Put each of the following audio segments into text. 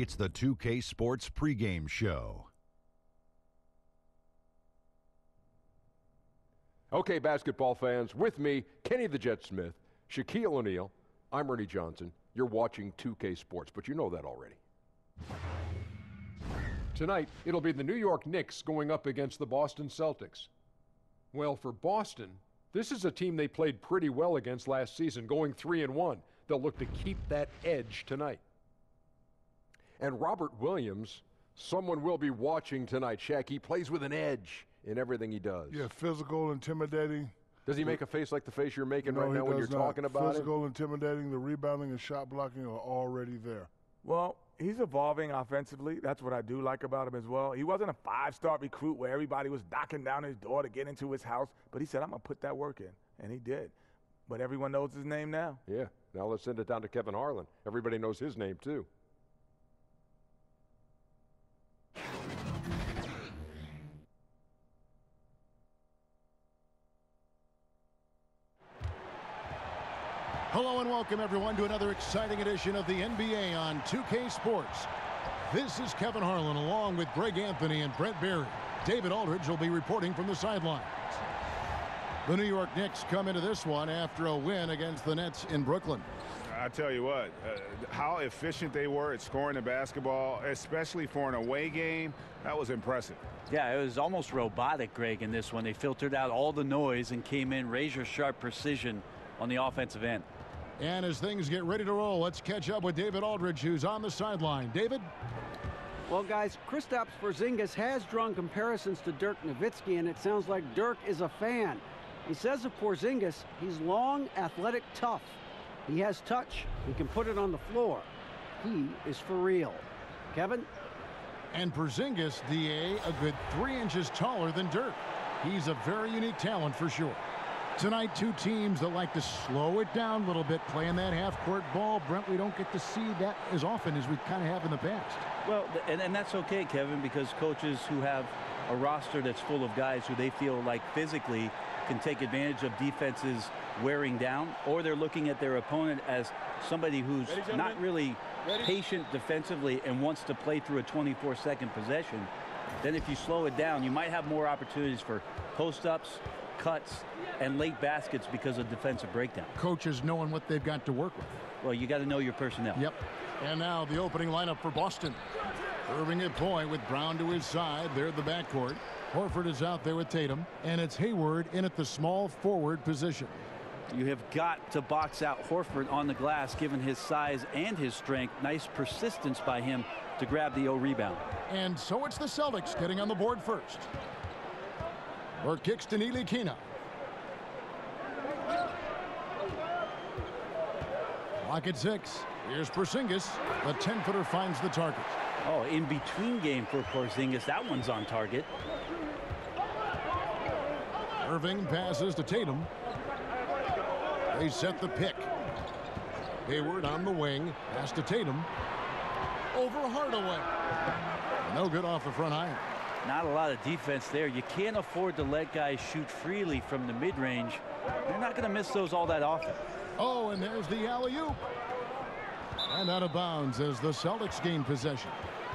It's the 2K Sports pregame show. Okay, basketball fans, with me, Kenny the Jet Smith, Shaquille O'Neal. I'm Ernie Johnson. You're watching 2K Sports, but you know that already. Tonight, it'll be the New York Knicks going up against the Boston Celtics. Well, for Boston, this is a team they played pretty well against last season, going 3 and 1. They'll look to keep that edge tonight. And Robert Williams, someone will be watching tonight. Shaq, he plays with an edge in everything he does. Yeah, physical, intimidating. Does he make a face like the face you're making no, right now when you're does not. talking about physical, intimidating. The rebounding and shot blocking are already there. Well, he's evolving offensively. That's what I do like about him as well. He wasn't a five-star recruit where everybody was knocking down his door to get into his house, but he said, "I'm gonna put that work in," and he did. But everyone knows his name now. Yeah. Now let's send it down to Kevin Harlan. Everybody knows his name too. Hello and welcome everyone to another exciting edition of the NBA on 2K Sports. This is Kevin Harlan along with Greg Anthony and Brent Barry. David Aldridge will be reporting from the sidelines. The New York Knicks come into this one after a win against the Nets in Brooklyn. I tell you what, uh, how efficient they were at scoring the basketball, especially for an away game, that was impressive. Yeah, it was almost robotic, Greg, in this one. They filtered out all the noise and came in razor sharp precision on the offensive end. And as things get ready to roll, let's catch up with David Aldridge, who's on the sideline. David? Well, guys, Kristaps Porzingis has drawn comparisons to Dirk Nowitzki, and it sounds like Dirk is a fan. He says of Porzingis, he's long, athletic, tough. He has touch. He can put it on the floor. He is for real. Kevin? And Porzingis, DA, a good three inches taller than Dirk. He's a very unique talent for sure. Tonight, two teams that like to slow it down a little bit, playing that half-court ball. Brent, we don't get to see that as often as we kind of have in the past. Well, and, and that's okay, Kevin, because coaches who have a roster that's full of guys who they feel like physically can take advantage of defenses wearing down, or they're looking at their opponent as somebody who's not really patient defensively and wants to play through a 24-second possession, then if you slow it down, you might have more opportunities for post-ups, cuts, and late baskets because of defensive breakdown. Coaches knowing what they've got to work with. Well, you got to know your personnel. Yep. And now the opening lineup for Boston. Irving at point with Brown to his side. They're the backcourt. Horford is out there with Tatum. And it's Hayward in at the small forward position. You have got to box out Horford on the glass given his size and his strength. Nice persistence by him to grab the O rebound. And so it's the Celtics getting on the board first. Or kicks to Ntilikina. Lock at six. Here's Porzingis. The 10-footer finds the target. Oh, in between game for Porzingis. That one's on target. Irving passes to Tatum. They set the pick. Hayward on the wing. Pass to Tatum. Over Hardaway. No good off the front iron. Not a lot of defense there. You can't afford to let guys shoot freely from the mid-range. They're not going to miss those all that often. Oh, and there's the alley-oop. And out of bounds as the Celtics gain possession.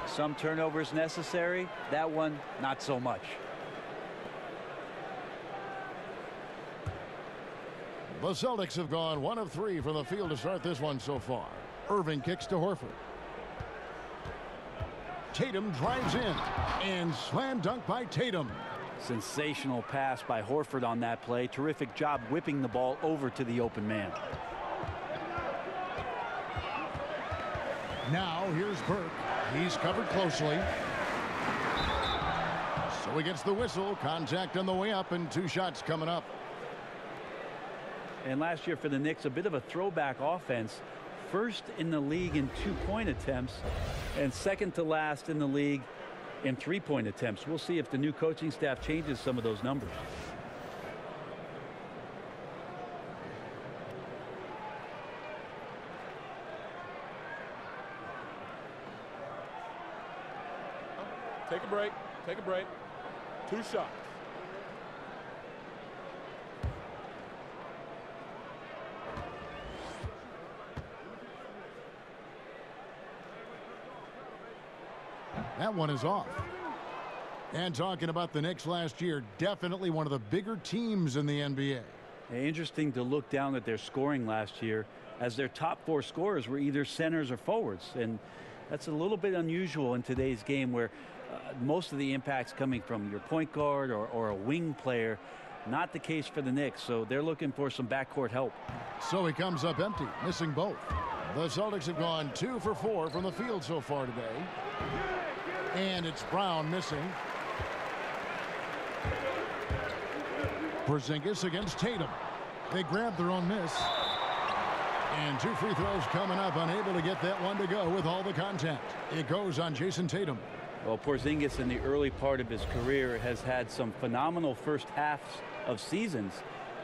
Some turnovers necessary. That one, not so much. The Celtics have gone one of three from the field to start this one so far. Irving kicks to Horford. Tatum drives in and slam dunk by Tatum. Sensational pass by Horford on that play. Terrific job whipping the ball over to the open man. Now here's Burke. He's covered closely. So he gets the whistle. Contact on the way up and two shots coming up. And last year for the Knicks, a bit of a throwback offense. First in the league in two-point attempts and second to last in the league in three-point attempts. We'll see if the new coaching staff changes some of those numbers. Take a break. Take a break. Two shots. That one is off. And talking about the Knicks last year, definitely one of the bigger teams in the NBA. Interesting to look down at their scoring last year as their top four scorers were either centers or forwards. And that's a little bit unusual in today's game where uh, most of the impacts coming from your point guard or, or a wing player. Not the case for the Knicks, so they're looking for some backcourt help. So he comes up empty, missing both. The Celtics have gone two for four from the field so far today. And it's Brown missing. Porzingis against Tatum. They grab their own miss. And two free throws coming up, unable to get that one to go with all the contact. It goes on Jayson Tatum. Well, Porzingis in the early part of his career has had some phenomenal first halves of seasons.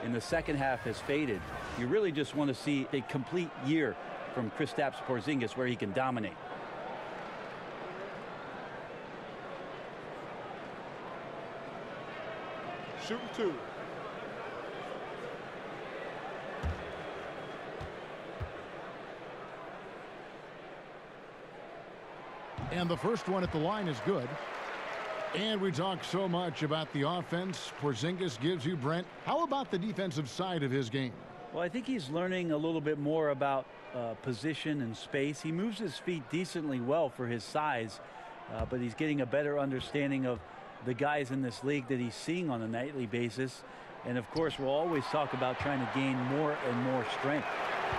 In the second half has faded. You really just want to see a complete year from Kristaps Porzingis where he can dominate. Shooting two. And the first one at the line is good. And we talk so much about the offense Porzingis gives you, Brent. How about the defensive side of his game? Well, I think he's learning a little bit more about uh, position and space. He moves his feet decently well for his size, uh, but he's getting a better understanding of the guys in this league that he's seeing on a nightly basis. And of course, we'll always talk about trying to gain more and more strength.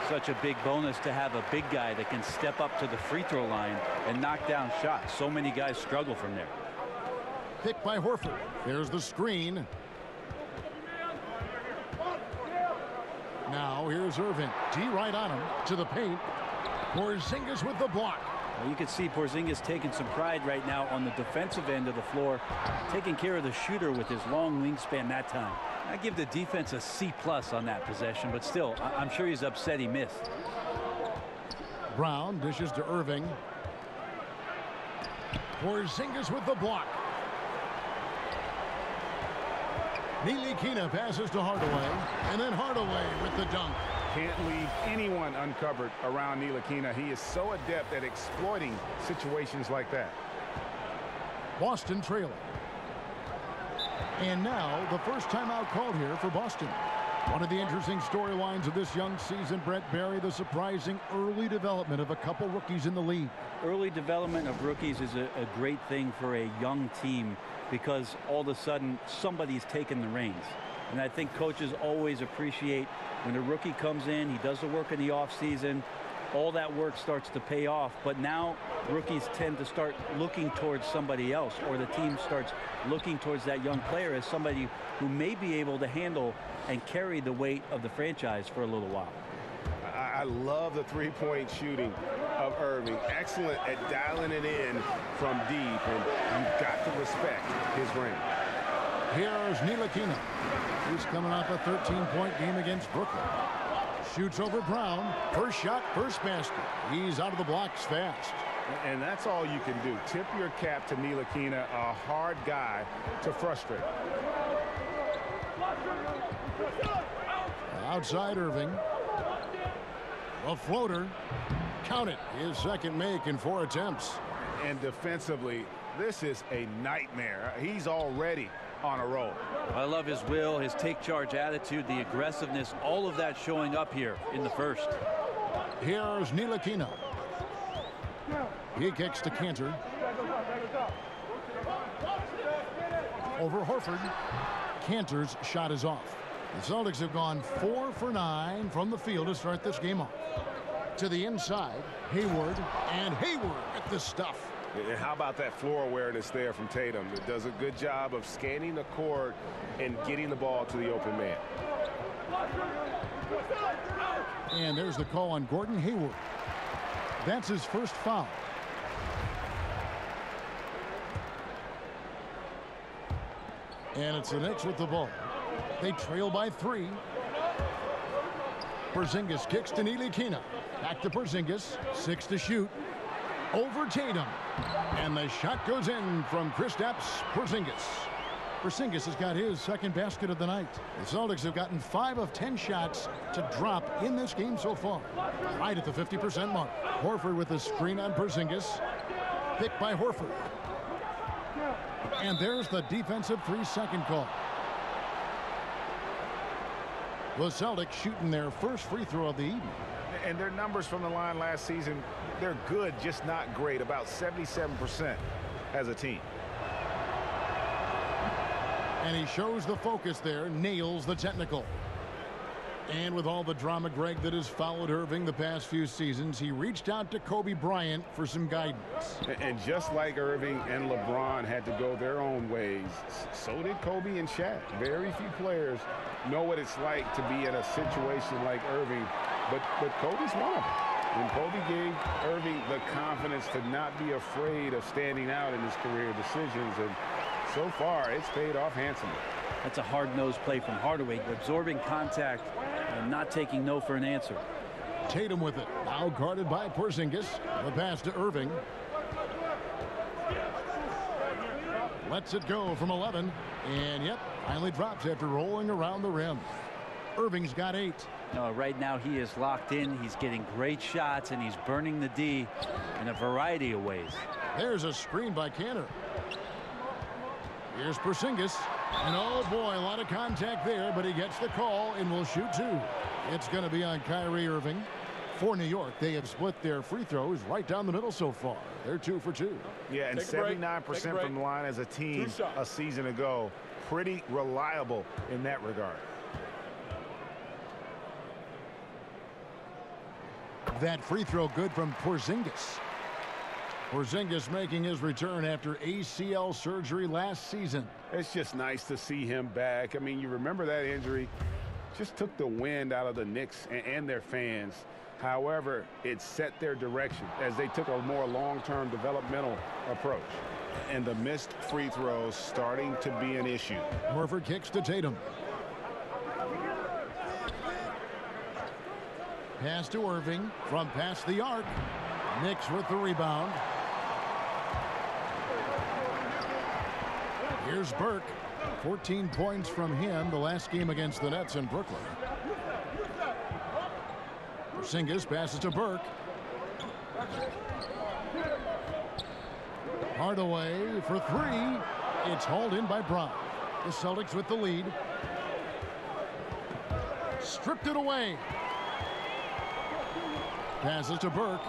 Such a big bonus to have a big guy that can step up to the free throw line and knock down shots. So many guys struggle from there. Picked by Horford. There's the screen. Now here's Irving. D right on him to the paint. Porzingis with the block. You can see Porzingis taking some pride right now on the defensive end of the floor, taking care of the shooter with his long wingspan that time. I give the defense a C plus on that possession, but still, I'm sure he's upset he missed. Brown dishes to Irving. Porzingis with the block. Ntilikina passes to Hardaway, and then Hardaway with the dunk. Can't leave anyone uncovered around Ntilikina. He is so adept at exploiting situations like that. Boston trailing. And now the first timeout called here for Boston. One of the interesting storylines of this young season, Brent Barry, the surprising early development of a couple rookies in the league. Early development of rookies is a, a great thing for a young team because all of a sudden somebody's taken the reins. And I think coaches always appreciate when a rookie comes in, he does the work in the offseason, all that work starts to pay off. But now rookies tend to start looking towards somebody else or the team starts looking towards that young player as somebody who may be able to handle and carry the weight of the franchise for a little while. I love the three-point shooting of Irving. Excellent at dialing it in from deep, and you've got to respect his range. Here's Ntilikina. He's coming off a 13-point game against Brooklyn. Shoots over Brown. First shot, first basket. He's out of the blocks fast. And that's all you can do. Tip your cap to Ntilikina, a hard guy to frustrate. Outside Irving. A floater. Count it. His second make in four attempts. And defensively, this is a nightmare. He's already on a roll. I love his will, his take charge attitude, the aggressiveness, all of that showing up here in the first. Here's Ntilikina. He kicks to Kanter. Over Horford. Kanter's shot is off. The Celtics have gone four for nine from the field to start this game off. To the inside, Hayward, and Hayward at the stuff. And how about that floor awareness there from Tatum? It does a good job of scanning the court and getting the ball to the open man. And there's the call on Gordon Hayward. That's his first foul. And it's the Knicks with the ball. They trail by three. Porzingis kicks to Ntilikina. Back to Porzingis. Six to shoot. Over Tatum. And the shot goes in from Kristaps Porzingis. Porzingis has got his second basket of the night. The Celtics have gotten five of ten shots to drop in this game so far. Right at the 50% mark. Horford with the screen on Porzingis. Picked by Horford. And there's the defensive three-second call. The Celtics shooting their first free throw of the evening. And their numbers from the line last season, they're good, just not great. About 77% as a team. And he shows the focus there, nails the technical. And with all the drama, Greg, that has followed Irving the past few seasons, he reached out to Kobe Bryant for some guidance. And just like Irving and LeBron had to go their own ways, so did Kobe and Shaq. Very few players know what it's like to be in a situation like Irving, but, but Kobe's one of them. And Kobe gave Irving the confidence to not be afraid of standing out in his career decisions, and so far it's paid off handsomely. That's a hard-nosed play from Hardaway, absorbing contact and not taking no for an answer. Tatum with it. Now guarded by Porzingis. The pass to Irving. Lets it go from 11. And yep, finally drops after rolling around the rim. Irving's got eight. No, right now he is locked in. He's getting great shots and he's burning the D in a variety of ways. There's a screen by Kanter. Here's Porzingis. And oh boy, a lot of contact there, but he gets the call and will shoot two. It's going to be on Kyrie Irving. For New York, they have split their free throws right down the middle so far. They're two for two. Yeah, and 79% from the line as a team a season ago. Pretty reliable in that regard. That free throw good from Porzingis. Porzingis making his return after ACL surgery last season. It's just nice to see him back. I mean, you remember that injury just took the wind out of the Knicks and their fans. However, it set their direction as they took a more long-term developmental approach. And the missed free throws starting to be an issue. Horford kicks to Tatum. Pass to Irving from past the arc. Knicks with the rebound. Here's Burke. 14 points from him the last game against the Nets in Brooklyn. Porzingis passes to Burke. Hardaway for three. It's hauled in by Brown. The Celtics with the lead. Stripped it away. Passes to Burke.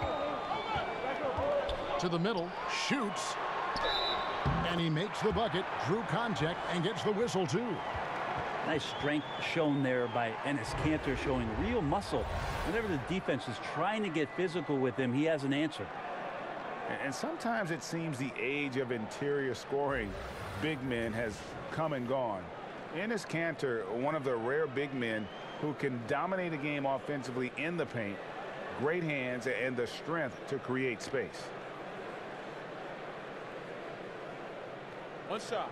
To the middle. Shoots. And he makes the bucket, drew contact, and gets the whistle, too. Nice strength shown there by Enes Kanter, showing real muscle. Whenever the defense is trying to get physical with him, he has an answer. And sometimes it seems the age of interior scoring big men has come and gone. Enes Kanter, one of the rare big men who can dominate a game offensively in the paint, great hands, and the strength to create space. One shot.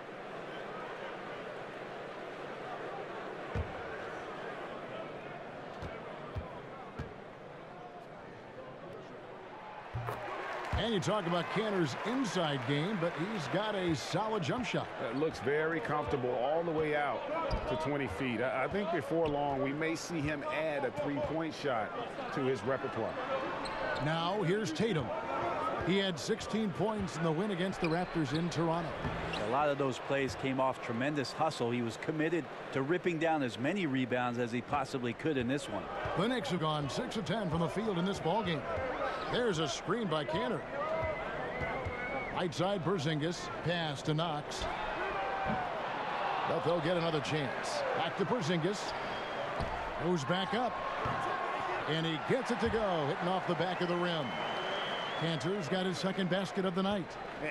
And you talk about Kanter's inside game, but he's got a solid jump shot. It looks very comfortable all the way out to 20 feet. I think before long we may see him add a three-point shot to his repertoire. Now here's Tatum. He had 16 points in the win against the Raptors in Toronto. A lot of those plays came off tremendous hustle. He was committed to ripping down as many rebounds as he possibly could in this one. The Knicks have gone 6 of 10 from the field in this ball game. There's a screen by Kanter. Right side Porzingis. Pass to Knox. But they'll get another chance. Back to Porzingis. Goes back up. And he gets it to go. Hitting off the back of the rim. Kanter's got his second basket of the night.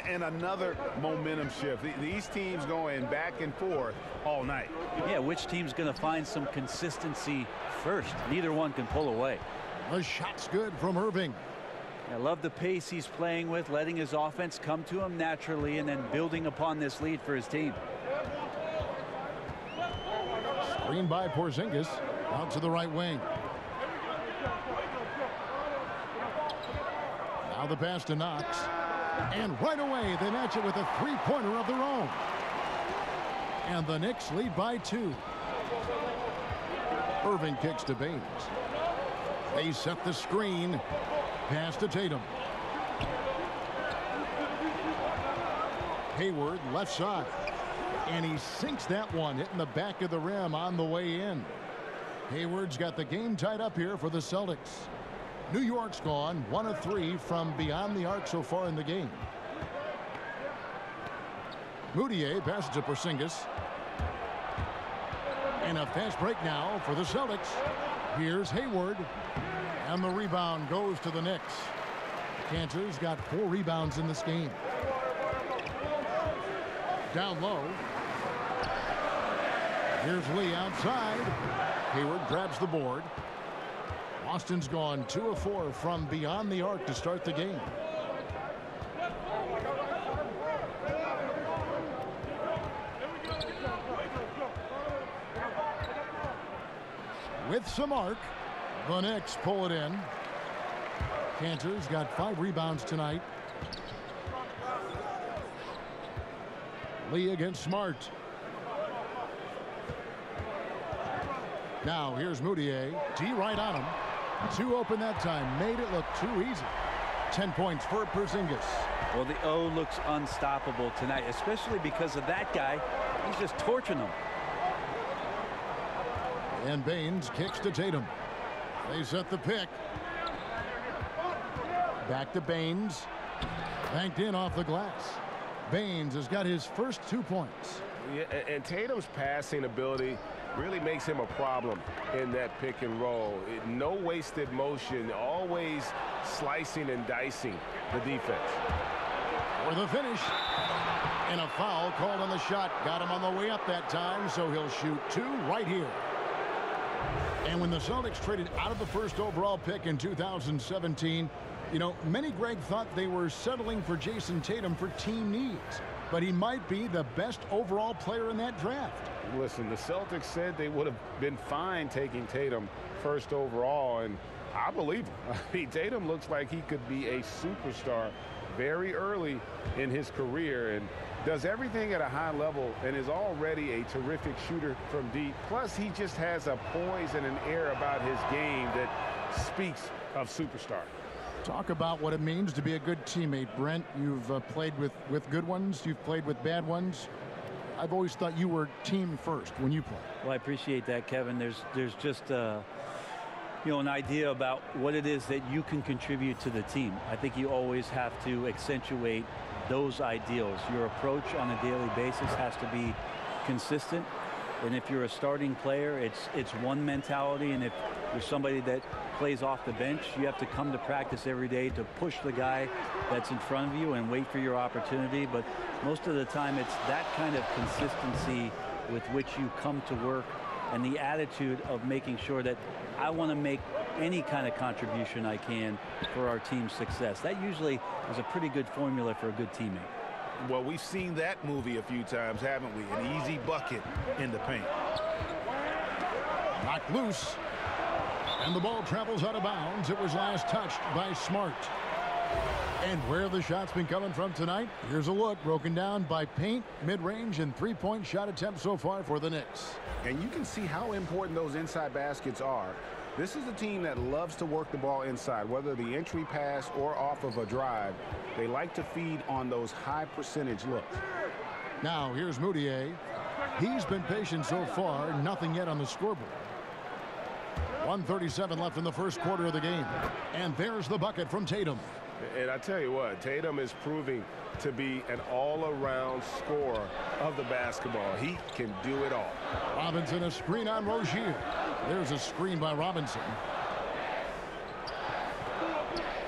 And another momentum shift. These teams going back and forth all night. Yeah, which team's going to find some consistency first? Neither one can pull away. The shot's good from Irving. I love the pace he's playing with, letting his offense come to him naturally and then building upon this lead for his team. Screen by Porzingis out to the right wing. Now the pass to Knox. And right away they match it with a three-pointer of their own. And the Knicks lead by two. Irving kicks to Baynes. They set the screen. Pass to Tatum. Hayward left side. And he sinks that one, hitting the back of the rim on the way in. Hayward's got the game tied up here for the Celtics. New York's gone one of three from beyond the arc so far in the game. Mudiay passes to Porzingis. And a fast break now for the Celtics. Here's Hayward. And the rebound goes to the Knicks. Kanter's got four rebounds in this game. Down low. Here's Lee outside. Hayward grabs the board. Boston's gone two of four from beyond the arc to start the game. With some arc, the Knicks pull it in. Kanter's got five rebounds tonight. Lee against Smart. Now here's Mudiay. D right on him. Two open that time. Made it look too easy. Ten points for Porzingis. Well, the O looks unstoppable tonight, especially because of that guy. He's just torching them. And Baynes kicks to Tatum. They set the pick. Back to Baynes. Banked in off the glass. Baynes has got his first two points. Yeah, and Tatum's passing ability really makes him a problem in that pick and roll. No wasted motion, always slicing and dicing the defense. For the finish. And a foul called on the shot. Got him on the way up that time, so he'll shoot two right here. And when the Celtics traded out of the first overall pick in 2017, you know, many Greg thought they were settling for Jayson Tatum for team needs, but he might be the best overall player in that draft. Listen, the Celtics said they would have been fine taking Tatum first overall, and I believe him. I mean, Tatum looks like he could be a superstar very early in his career and does everything at a high level and is already a terrific shooter from deep. Plus, he just has a poise and an air about his game that speaks of superstar. Talk about what it means to be a good teammate, Brent. You've uh, played with, with good ones. You've played with bad ones. I've always thought you were team first when you play. Well, I appreciate that, Kevin. There's there's just uh, you know an idea about what it is that you can contribute to the team. I think you always have to accentuate those ideals. Your approach on a daily basis has to be consistent. And if you're a starting player, it's it's one mentality. And if you're somebody that plays off the bench, you have to come to practice every day to push the guy that's in front of you and wait for your opportunity. But most of the time, it's that kind of consistency with which you come to work and the attitude of making sure that I want to make any kind of contribution I can for our team's success. That usually is a pretty good formula for a good teammate. Well, we've seen that movie a few times, haven't we? An easy bucket in the paint. Knocked loose. And the ball travels out of bounds. It was last touched by Smart. And where the shot's been coming from tonight, here's a look broken down by paint, mid-range, and three-point shot attempts so far for the Knicks. And you can see how important those inside baskets are. This is a team that loves to work the ball inside, whether the entry pass or off of a drive. They like to feed on those high percentage looks. Now here's Mudiay. He's been patient so far, nothing yet on the scoreboard. 137 left in the first quarter of the game. And there's the bucket from Tatum. And I tell you what, Tatum is proving to be an all-around scorer of the basketball. He can do it all. Robinson a screen on Rozier. There's a screen by Robinson.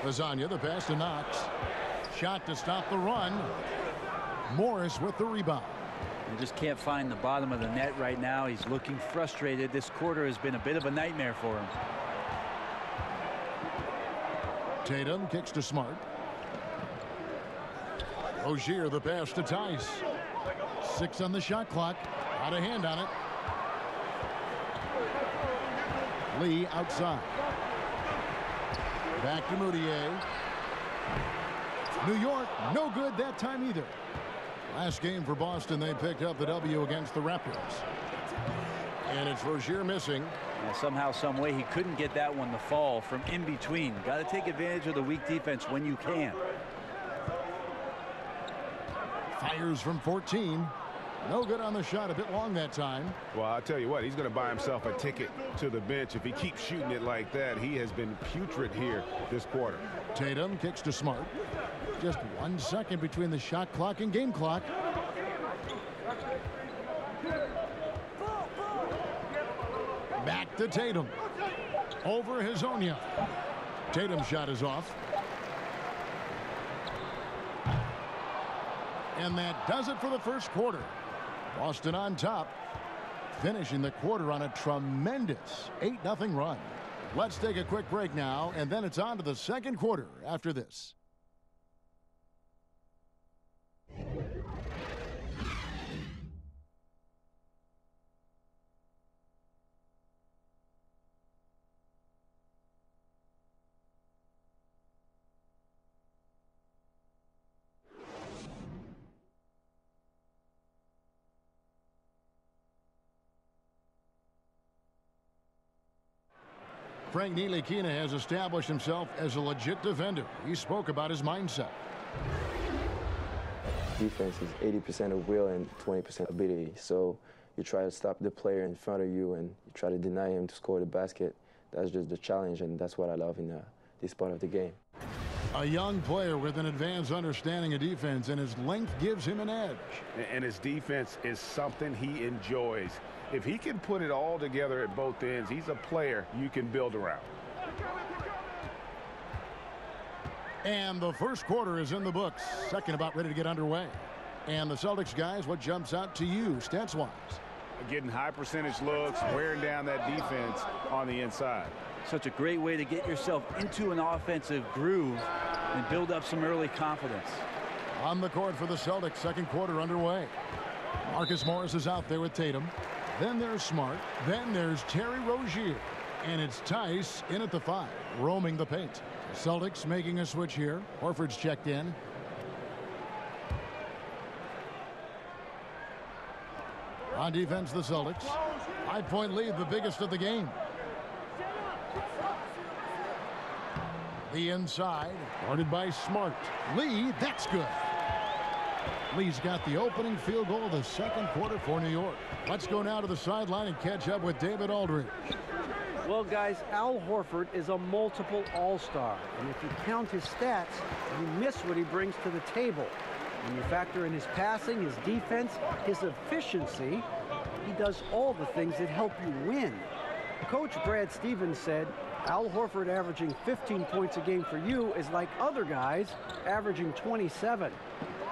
Hezonja the pass to Knox. Shot to stop the run. Morris with the rebound. You just can't find the bottom of the net right now. He's looking frustrated. This quarter has been a bit of a nightmare for him. Tatum kicks to Smart. Rozier the pass to Theis. Six on the shot clock. Out of hand on it. Lee outside. Back to Mudiay. New York, no good that time either. Last game for Boston, they picked up the W against the Raptors. And it's Rozier missing. Yeah, somehow, some way, he couldn't get that one to fall from in between. Got to take advantage of the weak defense when you can. Fires from 14. No good on the shot. A bit long that time. Well, I'll tell you what, he's going to buy himself a ticket to the bench. If he keeps shooting it like that, he has been putrid here this quarter. Tatum kicks to Smart. Just one second between the shot clock and game clock. Back to Tatum. Over Hezonja. Tatum's shot is off. And that does it for the first quarter. Boston on top, finishing the quarter on a tremendous 8-0 run. Let's take a quick break now, and then it's on to the second quarter after this. Frank Ntilikina has established himself as a legit defender. He spoke about his mindset. Defense is 80% of will and 20% ability. So you try to stop the player in front of you and you try to deny him to score the basket. That's just the challenge, and that's what I love in uh, this part of the game. A young player with an advanced understanding of defense, and his length gives him an edge. And his defense is something he enjoys. If he can put it all together at both ends, he's a player you can build around. And the first quarter is in the books. Second about ready to get underway. And the Celtics guys, what jumps out to you stats-wise? Getting high percentage looks, wearing down that defense on the inside. Such a great way to get yourself into an offensive groove and build up some early confidence. On the court for the Celtics, second quarter underway. Marcus Morris is out there with Tatum. Then there's Smart. Then there's Terry Rozier. And it's Theis in at the five, roaming the paint. Celtics making a switch here. Horford's checked in. On defense, the Celtics. Five-point lead, the biggest of the game. The inside, guarded by Smart. Lee, that's good. Lee's got the opening field goal of the second quarter for New York. Let's go now to the sideline and catch up with David Aldridge. Well, guys, Al Horford is a multiple all-star. And if you count his stats, you miss what he brings to the table. When you factor in his passing, his defense, his efficiency, he does all the things that help you win. Coach Brad Stevens said, Al Horford averaging 15 points a game for you is like other guys averaging 27.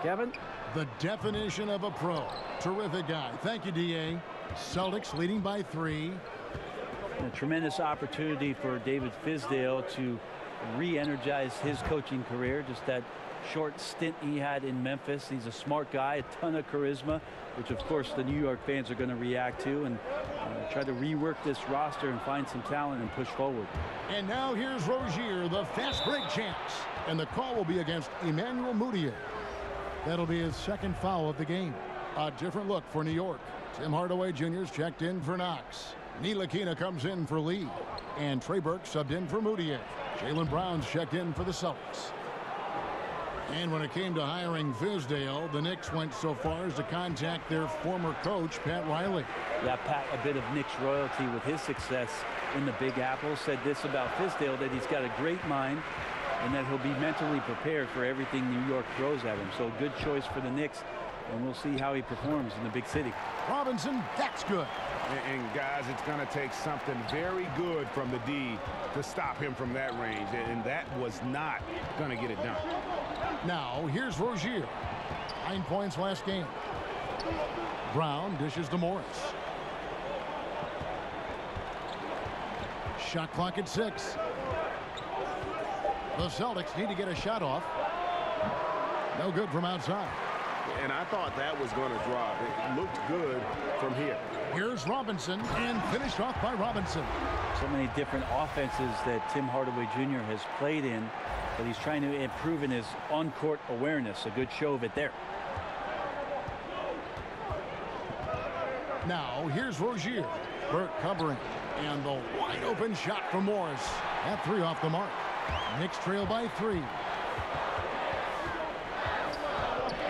Kevin? The definition of a pro. Terrific guy. Thank you, D.A. Celtics leading by three. A tremendous opportunity for David Fizdale to re-energize his coaching career. Just that short stint he had in Memphis. He's a smart guy, a ton of charisma, which of course the New York fans are going to react to and uh, try to rework this roster and find some talent and push forward. And now here's Rozier, the fast break chance. And the call will be against Emmanuel Mudiay. That'll be his second foul of the game. A different look for New York. Tim Hardaway Jr.'s checked in for Knox. Ntilikina comes in for Lee. And Trey Burke subbed in for Mudiay. Jaylen Brown's checked in for the Celtics. And when it came to hiring Fizdale, the Knicks went so far as to contact their former coach, Pat Riley. Yeah, Pat, a bit of Knicks royalty with his success in the Big Apple, said this about Fizdale, that he's got a great mind and that he'll be mentally prepared for everything New York throws at him. So good choice for the Knicks, and we'll see how he performs in the big city. Robinson, that's good. And, and guys, it's going to take something very good from the D to stop him from that range, and that was not going to get it done. Now, here's Rozier. Nine points last game. Brown dishes to Morris. Shot clock at six. The Celtics need to get a shot off. No good from outside. And I thought that was going to drop. It looked good from here. Here's Robinson and finished off by Robinson. So many different offenses that Tim Hardaway Jr. has played in, but he's trying to improve in his on-court awareness. A good show of it there. Now, here's Rozier. Burke covering. And the wide open shot from Morris. That three off the mark. Knicks trail by three.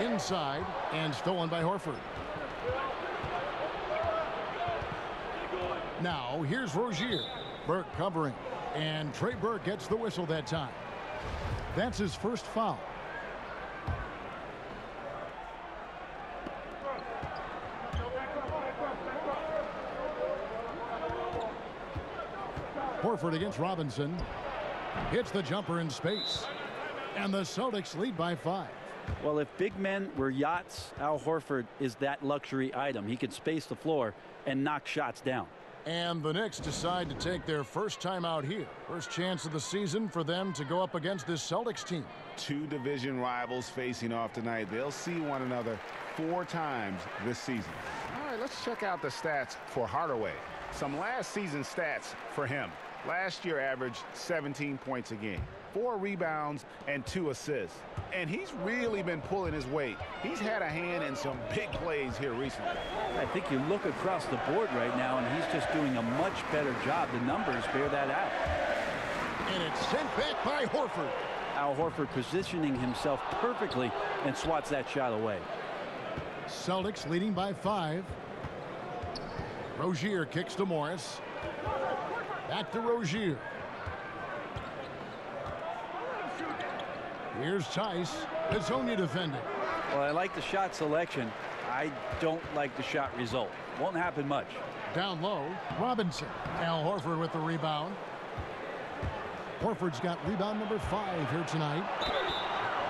inside and stolen by Horford. Now here's Rozier. Burke covering. And Trey Burke gets the whistle that time. That's his first foul. Horford against Robinson. Hits the jumper in space. And the Celtics lead by five. Well, if big men were yachts, Al Horford is that luxury item. He can space the floor and knock shots down. And the Knicks decide to take their first time out here. First chance of the season for them to go up against this Celtics team. Two division rivals facing off tonight. They'll see one another four times this season. All right, let's check out the stats for Hardaway. Some last season stats for him. Last year averaged 17 points a game, four rebounds, and two assists. And he's really been pulling his weight. He's had a hand in some big plays here recently. I think you look across the board right now, and he's just doing a much better job. The numbers bear that out. And it's sent back by Horford. Al Horford positioning himself perfectly and swats that shot away. Celtics leading by five. Rozier kicks to Morris. Back to Rozier. Here's Theis. It's only defending. Well, I like the shot selection. I don't like the shot result. Won't happen much. Down low, Robinson. Al Horford with the rebound. Horford's got rebound number five here tonight.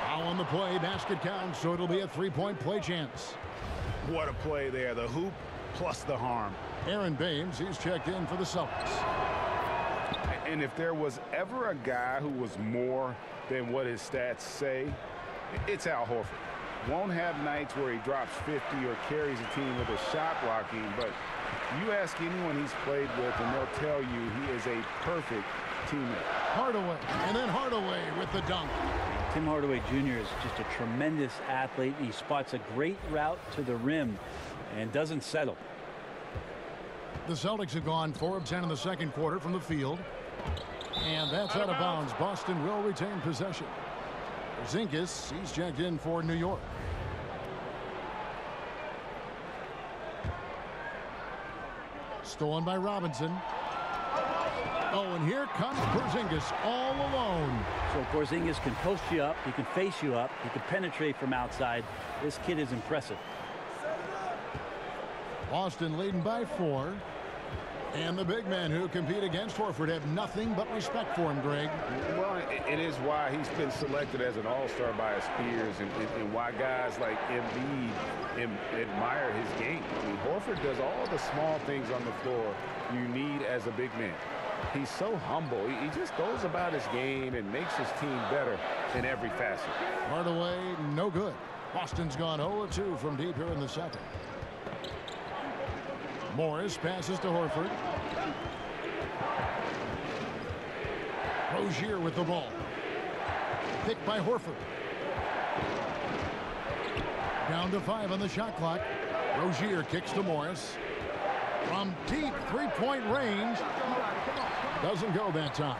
Foul on the play, basket count, so it'll be a three-point play chance. What a play there. The hoop plus the harm. Aron Baynes, he's checked in for the Celtics. And if there was ever a guy who was more than what his stats say, it's Al Horford. Won't have nights where he drops 50 or carries a team with a shot blocking, but you ask anyone he's played with and they'll tell you he is a perfect teammate. Hardaway, and then Hardaway with the dunk. Tim Hardaway Jr. is just a tremendous athlete. He spots a great route to the rim and doesn't settle. The Celtics have gone 4 of 10 in the second quarter from the field. And that's out of bounds. Boston will retain possession. Zinkus, he's checked in for New York. Stolen by Robinson. Oh, and here comes Porzingis all alone. So Porzingis can post you up, he can face you up, he can penetrate from outside. This kid is impressive. Boston leading by four. And the big men who compete against Horford have nothing but respect for him, Greg. Well, it is why he's been selected as an all-star by his peers and, and, and, why guys like Embiid em, admire his game. I mean, Horford does all the small things on the floor you need as a big man. He's so humble. He, he just goes about his game and makes his team better in every facet. Hardaway, no good. Boston's gone 0-2 from deep here in the second. Morris passes to Horford. Rozier with the ball. Picked by Horford. Down to five on the shot clock. Rozier kicks to Morris. From deep three-point range. Doesn't go that time.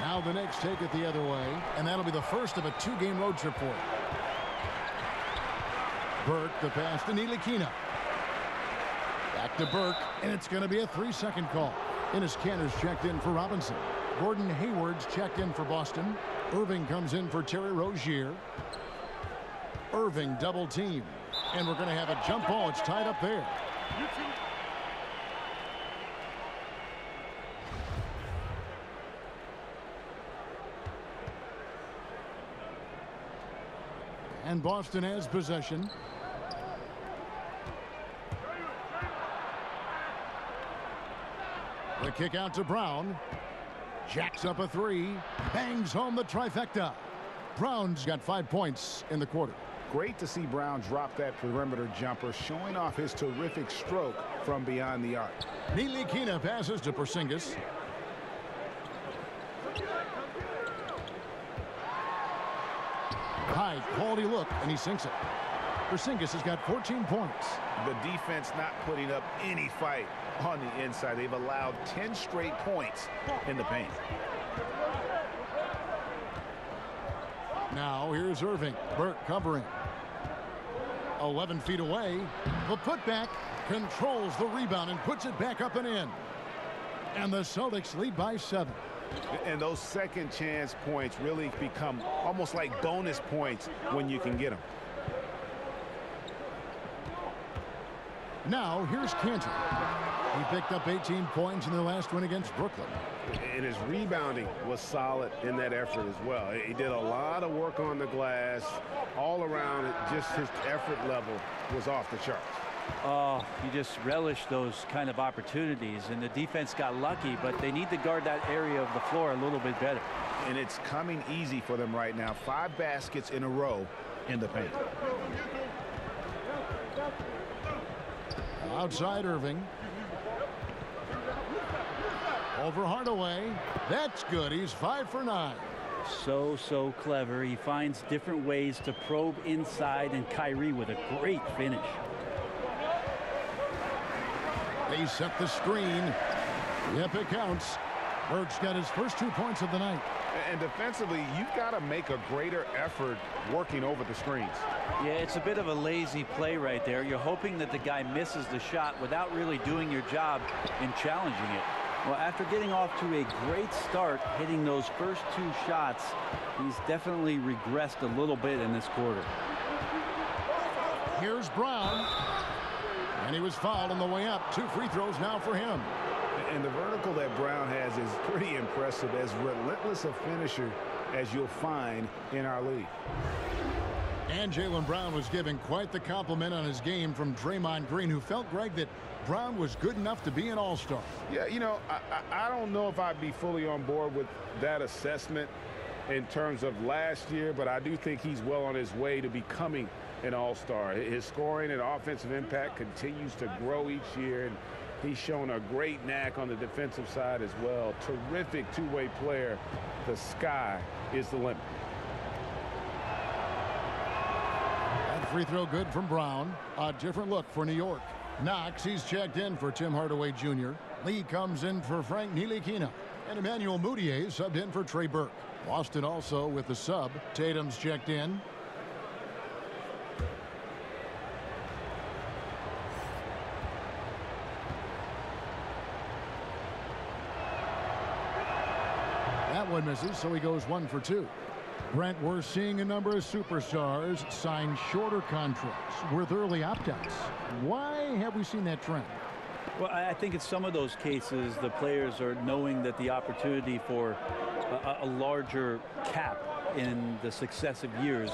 Now the Knicks take it the other way, and that'll be the first of a two-game road trip for. Burke, the pass to Ntilikina. Back to Burke, and it's going to be a three-second call. Enes Kanter's checked in for Robinson. Gordon Hayward's checked in for Boston. Irving comes in for Terry Rozier. Irving double team. And we're going to have a jump ball. It's tied up there. And Boston has possession. The kick out to Brown. Jacks up a three. Bangs home the trifecta. Brown's got five points in the quarter. Great to see Brown drop that perimeter jumper, showing off his terrific stroke from beyond the arc. Ntilikina passes to Porzingis. High quality look, and he sinks it. Porzingis has got 14 points. The defense not putting up any fight on the inside. They've allowed 10 straight points in the paint. Now here's Irving. Burke covering. 11 feet away. The putback controls the rebound and puts it back up and in. And the Celtics lead by seven. And those second chance points really become almost like bonus points when you can get them. Now, here's Kanter. He picked up 18 points in their last win against Brooklyn. And his rebounding was solid in that effort as well. He did a lot of work on the glass. All around, it, just his effort level was off the charts. Oh, you just relish those kind of opportunities. And the defense got lucky, but they need to guard that area of the floor a little bit better. And it's coming easy for them right now. Five baskets in a row in the paint. Outside Irving. Over Hardaway. That's good. He's five for nine. So, so clever. He finds different ways to probe inside, and Kyrie with a great finish. They set the screen. Yep, it counts. Burks got his first two points of the night. And defensively, you've got to make a greater effort working over the screens. Yeah, it's a bit of a lazy play right there. You're hoping that the guy misses the shot without really doing your job in challenging it. Well, after getting off to a great start, hitting those first two shots, he's definitely regressed a little bit in this quarter. Here's Brown. And he was fouled on the way up. Two free throws now for him. And the vertical that Brown has is pretty impressive. As relentless a finisher as you'll find in our league. And Jaylen Brown was giving quite the compliment on his game from Draymond Green, who felt, Greg, that Brown was good enough to be an all-star. Yeah, you know, I, I, I don't know if I'd be fully on board with that assessment in terms of last year, but I do think he's well on his way to becoming an all-star. His scoring and offensive impact continues to grow each year, and he's shown a great knack on the defensive side as well. Terrific two-way player. The sky is the limit. That free throw good from Brown. A different look for New York. Knox, he's checked in for Tim Hardaway Jr. Lee comes in for Frank Ntilikina. And Emmanuel Mudiay subbed in for Trey Burke. Boston also with the sub. Tatum's checked in. That one misses, so he goes one for two. Brent, we're seeing a number of superstars sign shorter contracts with early opt-outs. Why have we seen that trend? Well, I think in some of those cases, the players are knowing that the opportunity for a, a larger cap in the successive years,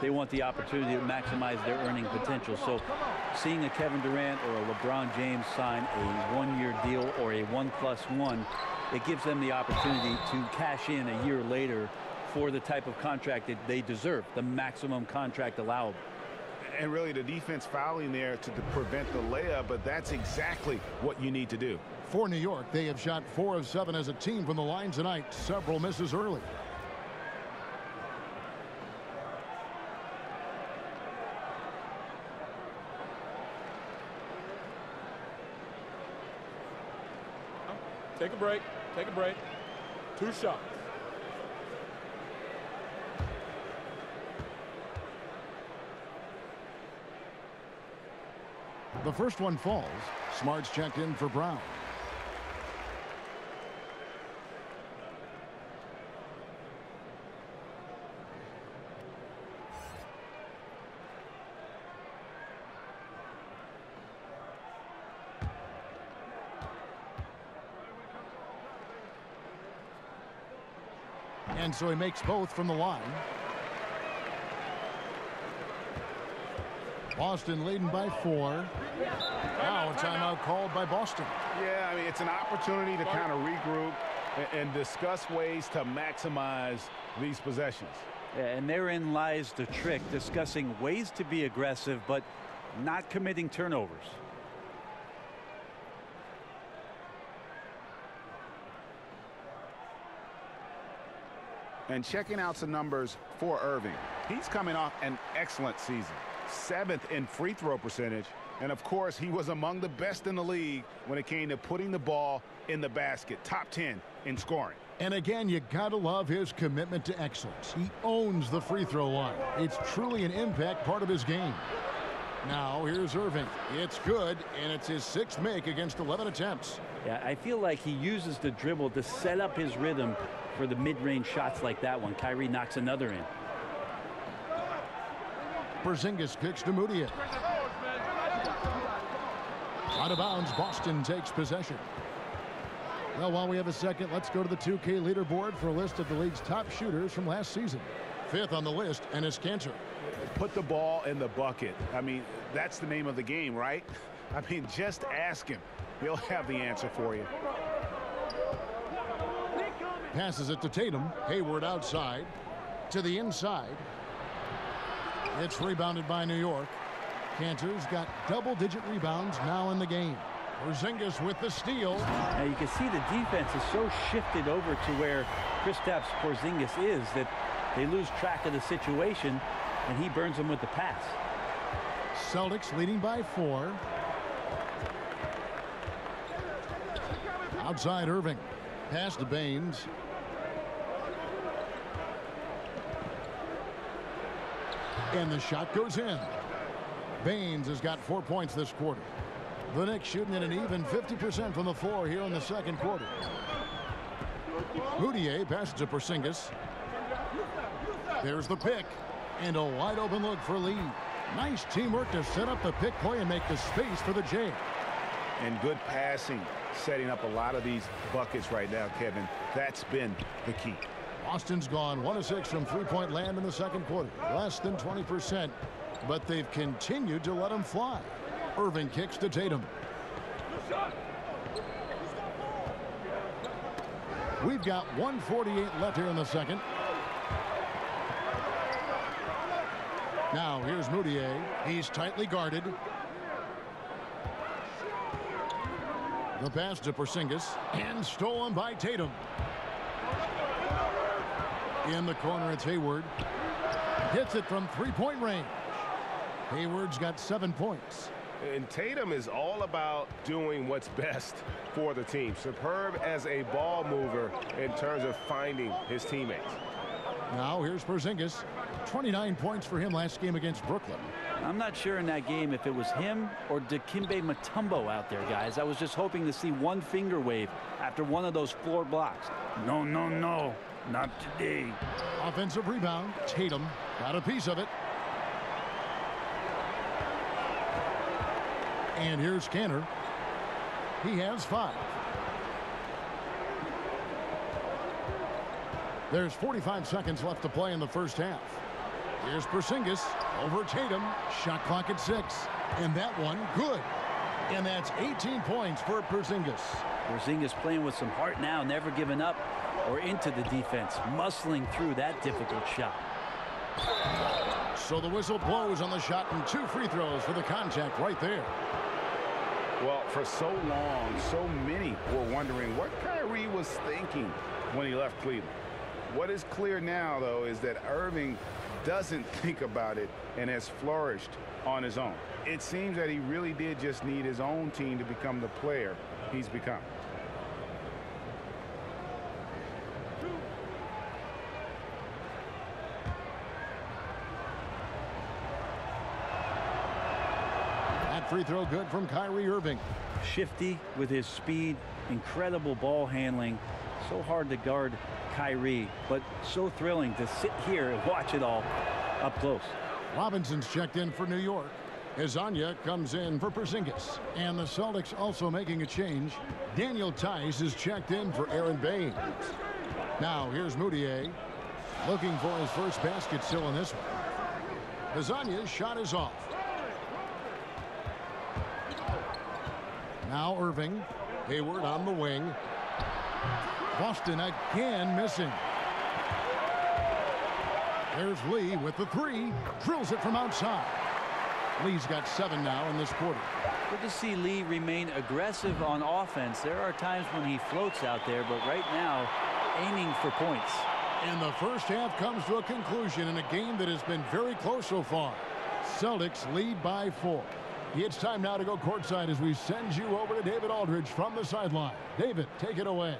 they want the opportunity to maximize their earning potential. So seeing a Kevin Durant or a LeBron James sign a one-year deal or a one plus one, it gives them the opportunity to cash in a year later for the type of contract that they deserve, the maximum contract allowable. And really the defense fouling there to, to prevent the layup, but that's exactly what you need to do. For New York, they have shot four of seven as a team from the line tonight. Several misses early. Take a break. Take a break. Two shots. The first one falls. Smart's checked in for Brown. And so he makes both from the line. Boston leading by four. Now a timeout called by Boston. Yeah, I mean, it's an opportunity to kind of regroup and, and discuss ways to maximize these possessions. And therein lies the trick, discussing ways to be aggressive, but not committing turnovers. And checking out some numbers for Irving. He's coming off an excellent season. Seventh in free throw percentage. And of course, he was among the best in the league when it came to putting the ball in the basket. Top 10 in scoring. And again, you got to love his commitment to excellence. He owns the free throw line. It's truly an impact part of his game. Now here's Irving. It's good, and it's his sixth make against 11 attempts. Yeah, I feel like he uses the dribble to set up his rhythm for the mid-range shots like that one. Kyrie knocks another in. Porzingis kicks to Mudiay. Out of bounds, Boston takes possession. Well, while we have a second, let's go to the 2K leaderboard for a list of the league's top shooters from last season. Fifth on the list, Enes Kanter. Put the ball in the bucket. I mean, that's the name of the game, right? I mean, just ask him. He'll have the answer for you. Passes it to Tatum. Hayward outside. To the inside. It's rebounded by New York. Kanter's got double-digit rebounds now in the game. Porzingis with the steal. Now you can see the defense is so shifted over to where Kristaps Porzingis is that they lose track of the situation, and he burns them with the pass. Celtics leading by four. Outside Irving. Pass to Baynes. And the shot goes in. Baynes has got four points this quarter. The Knicks shooting at an even 50% from the floor here in the second quarter. Mudiay passes to Porzingis. There's the pick. And a wide open look for Lee. Nice teamwork to set up the pick play and make the space for the J. And good passing, setting up a lot of these buckets right now, Kevin. That's been the key. Boston's gone 1 of 6 from three-point land in the second quarter. Less than 20%, but they've continued to let them fly. Irving kicks to Tatum. We've got 148 left here in the second. Now here's Mudiay. He's tightly guarded. The pass to Porzingis and stolen by Tatum. In the corner, it's Hayward. Hits it from three-point range. Hayward's got seven points. And Tatum is all about doing what's best for the team. Superb as a ball mover in terms of finding his teammates. Now here's Porzingis. 29 points for him last game against Brooklyn. I'm not sure in that game if it was him or Dikembe Mutombo out there, guys. I was just hoping to see one finger wave after one of those floor blocks. No, no, no. Not today. Offensive rebound. Tatum got a piece of it. And here's Kanter. He has five. There's 45 seconds left to play in the first half. Here's Porzingis over Tatum. Shot clock at six. And that one, good. And that's 18 points for Porzingis. Porzingis playing with some heart now, never giving up or into the defense, muscling through that difficult shot. So the whistle blows on the shot and two free throws for the contact right there. Well, for so long, so many were wondering what Kyrie was thinking when he left Cleveland. What is clear now, though, is that Irving doesn't think about it and has flourished on his own. It seems that he really did just need his own team to become the player he's become. Free throw good from Kyrie Irving. Shifty with his speed, incredible ball handling. So hard to guard Kyrie, but so thrilling to sit here and watch it all up close. Robinson's checked in for New York. Hezonja comes in for Porzingis. And the Celtics also making a change. Daniel Theis is checked in for Aron Baynes. Now here's Mudiay looking for his first basket still in this one. Hezonja's shot is off. Now Irving. Hayward on the wing. Boston again missing. There's Lee with the three. Drills it from outside. Lee's got seven now in this quarter. Good to see Lee remain aggressive on offense. There are times when he floats out there, but right now, aiming for points. And the first half comes to a conclusion in a game that has been very close so far. Celtics lead by four. It's time now to go courtside as we send you over to David Aldridge from the sideline. David, take it away.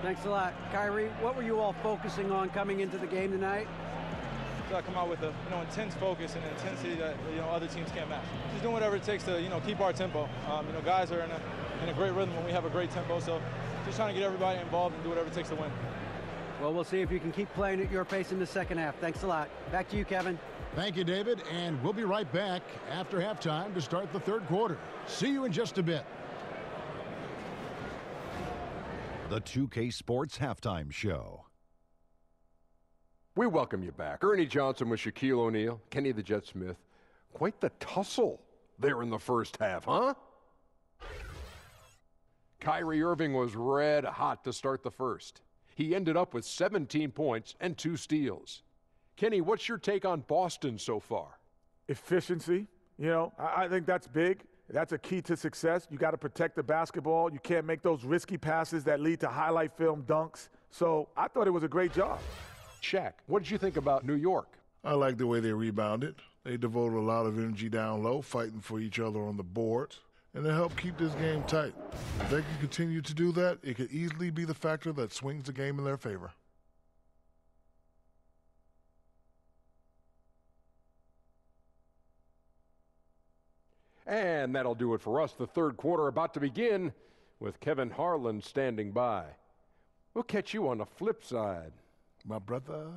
Thanks a lot. Kyrie, what were you all focusing on coming into the game tonight? feel like come out with a you know intense focus and intensity that you know other teams can't match. Just doing whatever it takes to you know keep our tempo. Um, you know, guys are in a in a great rhythm when we have a great tempo. So just trying to get everybody involved and do whatever it takes to win. Well, we'll see if you can keep playing at your pace in the second half. Thanks a lot. Back to you, Kevin. Thank you, David. And we'll be right back after halftime to start the third quarter. See you in just a bit. The 2K Sports Halftime Show. We welcome you back. Ernie Johnson with Shaquille O'Neal, Kenny the Jet Smith. Quite the tussle there in the first half, huh? Kyrie Irving was red hot to start the first. He ended up with 17 points and two steals. Kenny, what's your take on Boston so far? Efficiency. You know, I, I think that's big. That's a key to success. You got to protect the basketball. You can't make those risky passes that lead to highlight film dunks. So I thought it was a great job. Shaq, what did you think about New York? I like the way they rebounded. They devoted a lot of energy down low, fighting for each other on the boards and to help keep this game tight. If they can continue to do that, it could easily be the factor that swings the game in their favor. And that'll do it for us. The third quarter about to begin with Kevin Harlan standing by. We'll catch you on the flip side. My brother.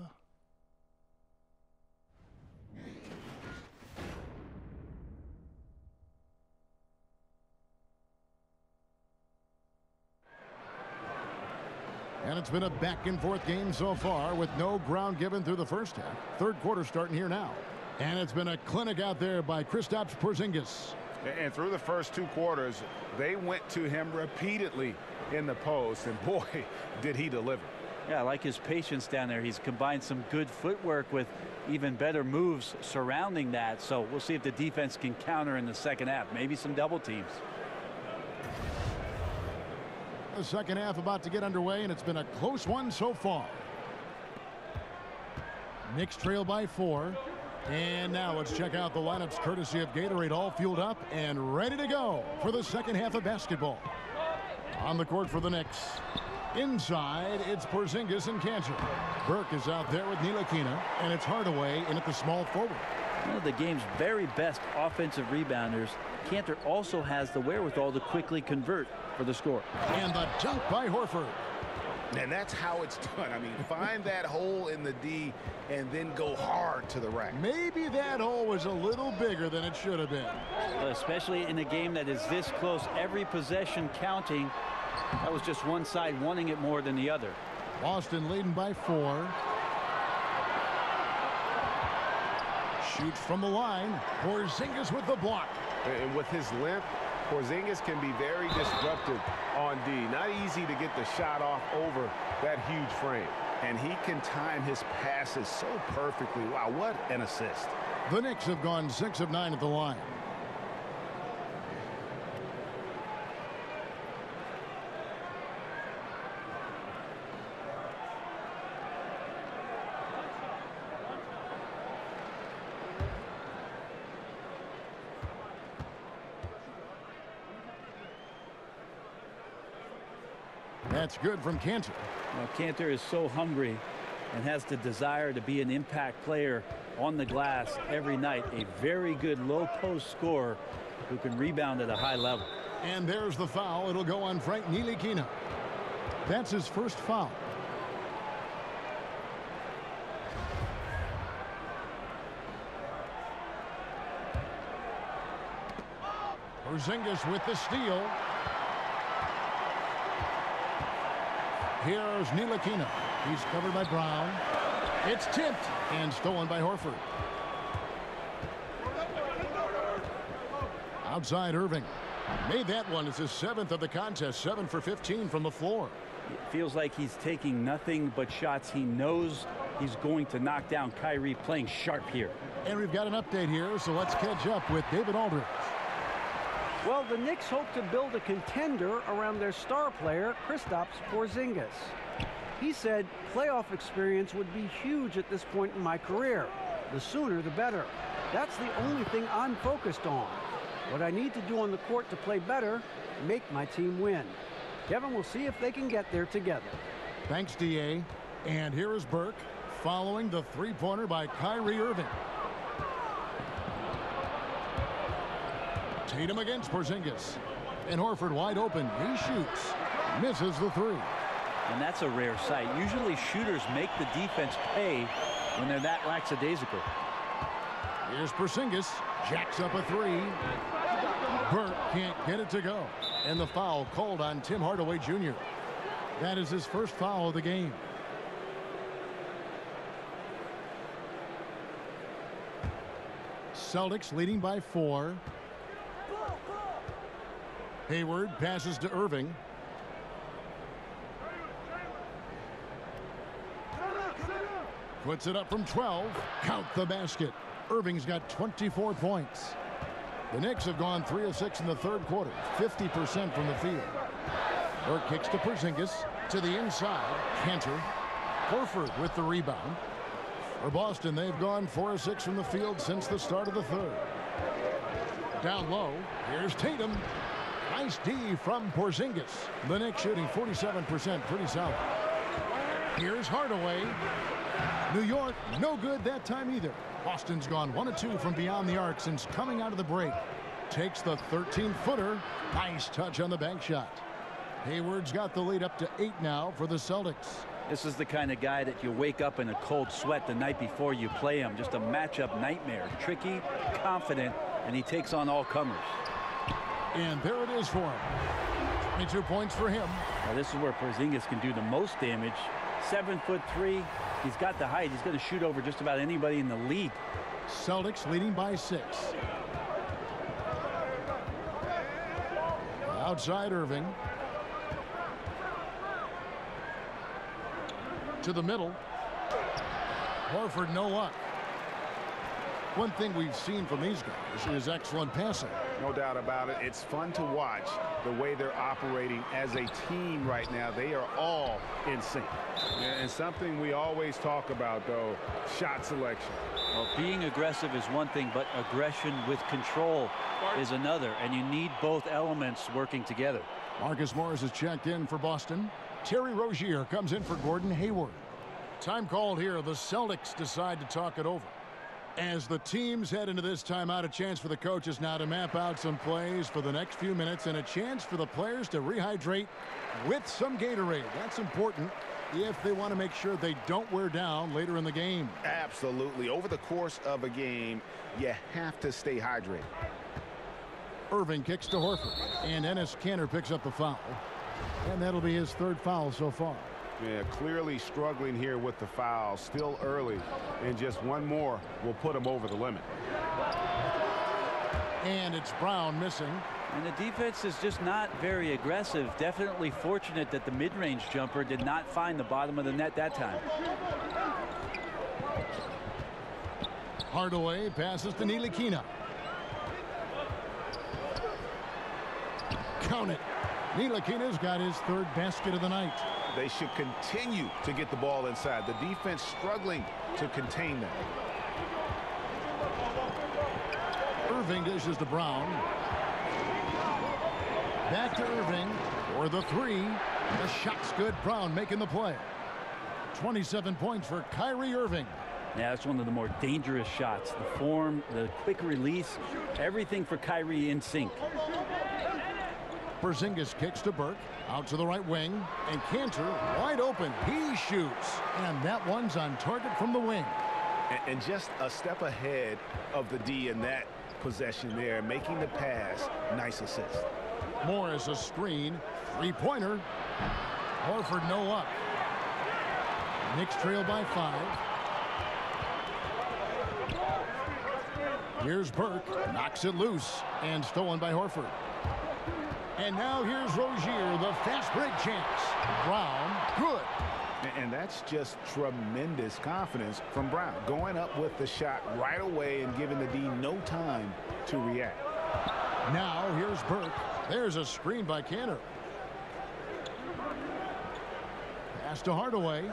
And it's been a back and forth game so far with no ground given through the first half. Third quarter starting here now. And it's been a clinic out there by Kristaps Porzingis. And through the first two quarters, they went to him repeatedly in the post, and boy, did he deliver. Yeah, I like his patience down there. He's combined some good footwork with even better moves surrounding that. So we'll see if the defense can counter in the second half. Maybe some double teams. The second half about to get underway, and it's been a close one so far. Knicks trail by four. And now let's check out the lineups courtesy of Gatorade, all fueled up and ready to go for the second half of basketball. On the court for the Knicks. Inside, it's Porzingis and Kanter. Burke is out there with Ntilikina, and it's Hardaway in at the small forward. One of the game's very best offensive rebounders, Kanter also has the wherewithal to quickly convert for the score. And the dunk by Horford. And that's how it's done. I mean, find that hole in the D and then go hard to the rack. Maybe that hole was a little bigger than it should have been. Especially in a game that is this close, every possession counting. That was just one side wanting it more than the other. Boston leading by four. Shoots from the line. Porzingis with the block. And with his length, Porzingis can be very disruptive on D. Not easy to get the shot off over that huge frame. And he can time his passes so perfectly. Wow, what an assist. The Knicks have gone six of nine at the line. That's good from Kanter. Now, Kanter is so hungry and has the desire to be an impact player on the glass every night. A very good low post scorer who can rebound at a high level. And there's the foul. It'll go on Frank Ntilikina. That's his first foul. Porzingis with the steal. Here's Ntilikina. He's covered by Brown. It's tipped and stolen by Horford. Outside Irving. Made that one. It's his seventh of the contest. Seven for 15 from the floor. It feels like he's taking nothing but shots he knows he's going to knock down Kyrie playing sharp here. And we've got an update here, so let's catch up with David Aldridge. Well, the Knicks hope to build a contender around their star player, Kristaps Porzingis. He said playoff experience would be huge at this point in my career. The sooner, the better. That's the only thing I'm focused on. What I need to do on the court to play better, make my team win. Kevin will see if they can get there together. Thanks, DA. And here is Burke. following the three-pointer by Kyrie Irving. Tatum against Porzingis. And Horford wide open. He shoots. Misses the three. And that's a rare sight. Usually shooters make the defense pay when they're that lackadaisical. Here's Porzingis. Jacks up a three. Burke can't get it to go. And the foul called on Tim Hardaway Jr. That is his first foul of the game. Celtics leading by four. Hayward passes to Irving. Puts it up from 12. Count the basket. Irving's got 24 points. The Knicks have gone 3 of 6 in the third quarter, 50% from the field. Burke kicks to Porzingis to the inside. Kanter. Horford with the rebound. For Boston, they've gone 4 of 6 from the field since the start of the third. Down low, here's Tatum. Nice D from Porzingis. The Knicks shooting 47%, pretty solid. Here's Hardaway. New York, no good that time either. Boston's gone 1 2 from beyond the arc since coming out of the break. Takes the 13-footer. Nice touch on the bank shot. Hayward's got the lead up to 8 now for the Celtics. This is the kind of guy that you wake up in a cold sweat the night before you play him. Just a matchup nightmare. Tricky, confident, and he takes on all comers. And there it is for him. 22 points for him. Now this is where Porzingis can do the most damage. Seven foot three. He's got the height. He's going to shoot over just about anybody in the league. Celtics leading by six. Outside Irving. To the middle. Horford no luck. One thing we've seen from these guys is excellent passing. No doubt about it. It's fun to watch the way they're operating as a team right now. They are all in sync. And something we always talk about, though, shot selection. Well, being aggressive is one thing, but aggression with control is another, and you need both elements working together. Marcus Morris is checked in for Boston. Terry Rozier comes in for Gordon Hayward. Time called here. The Celtics decide to talk it over. As the teams head into this timeout, a chance for the coaches now to map out some plays for the next few minutes and a chance for the players to rehydrate with some Gatorade. That's important if they want to make sure they don't wear down later in the game. Absolutely. Over the course of a game, you have to stay hydrated. Irving kicks to Horford, and Enes Kanter picks up the foul. And that'll be his third foul so far. Yeah, clearly struggling here with the foul. Still early, and just one more will put him over the limit. And it's Brown missing. And the defense is just not very aggressive. Definitely fortunate that the mid-range jumper did not find the bottom of the net that time. Hardaway passes to Ntilikina. Count it. Ntilikina's got his third basket of the night. They should continue to get the ball inside. The defense struggling to contain them. Irving dishes to Brown. Back to Irving for the three. The shot's good. Brown making the play. 27 points for Kyrie Irving. Yeah, that's one of the more dangerous shots. The form, the quick release, everything for Kyrie in sync. Porzingis kicks to Burke. Out to the right wing. And Kanter wide open. He shoots. And that one's on target from the wing. And, just a step ahead of the D in that possession there, making the pass. Nice assist. Morris a screen. Three-pointer. Horford no up. Knicks trail by five. Here's Burke. Knocks it loose. And stolen by Horford. And now here's Rozier, the fast break chance. Brown, good. And that's just tremendous confidence from Brown. Going up with the shot right away and giving the D no time to react. Now here's Burke. There's a screen by Kanter. Pass to Hardaway.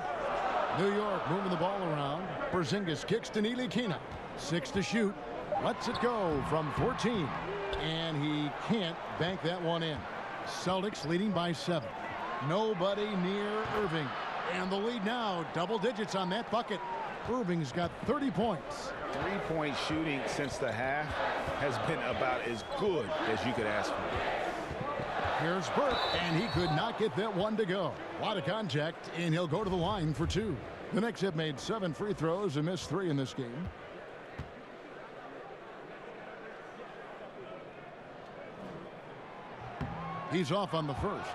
New York moving the ball around. Porzingis kicks to Ntilikina. Six to shoot. Lets it go from 14 and he can't bank that one in. Celtics leading by seven. Nobody near Irving. And the lead now, double digits on that bucket. Irving's got 30 points. Three-point shooting since the half has been about as good as you could ask for. Here's Burke, and he could not get that one to go. A lot of contact, and he'll go to the line for two. The Knicks have made seven free throws and missed three in this game. He's off on the first.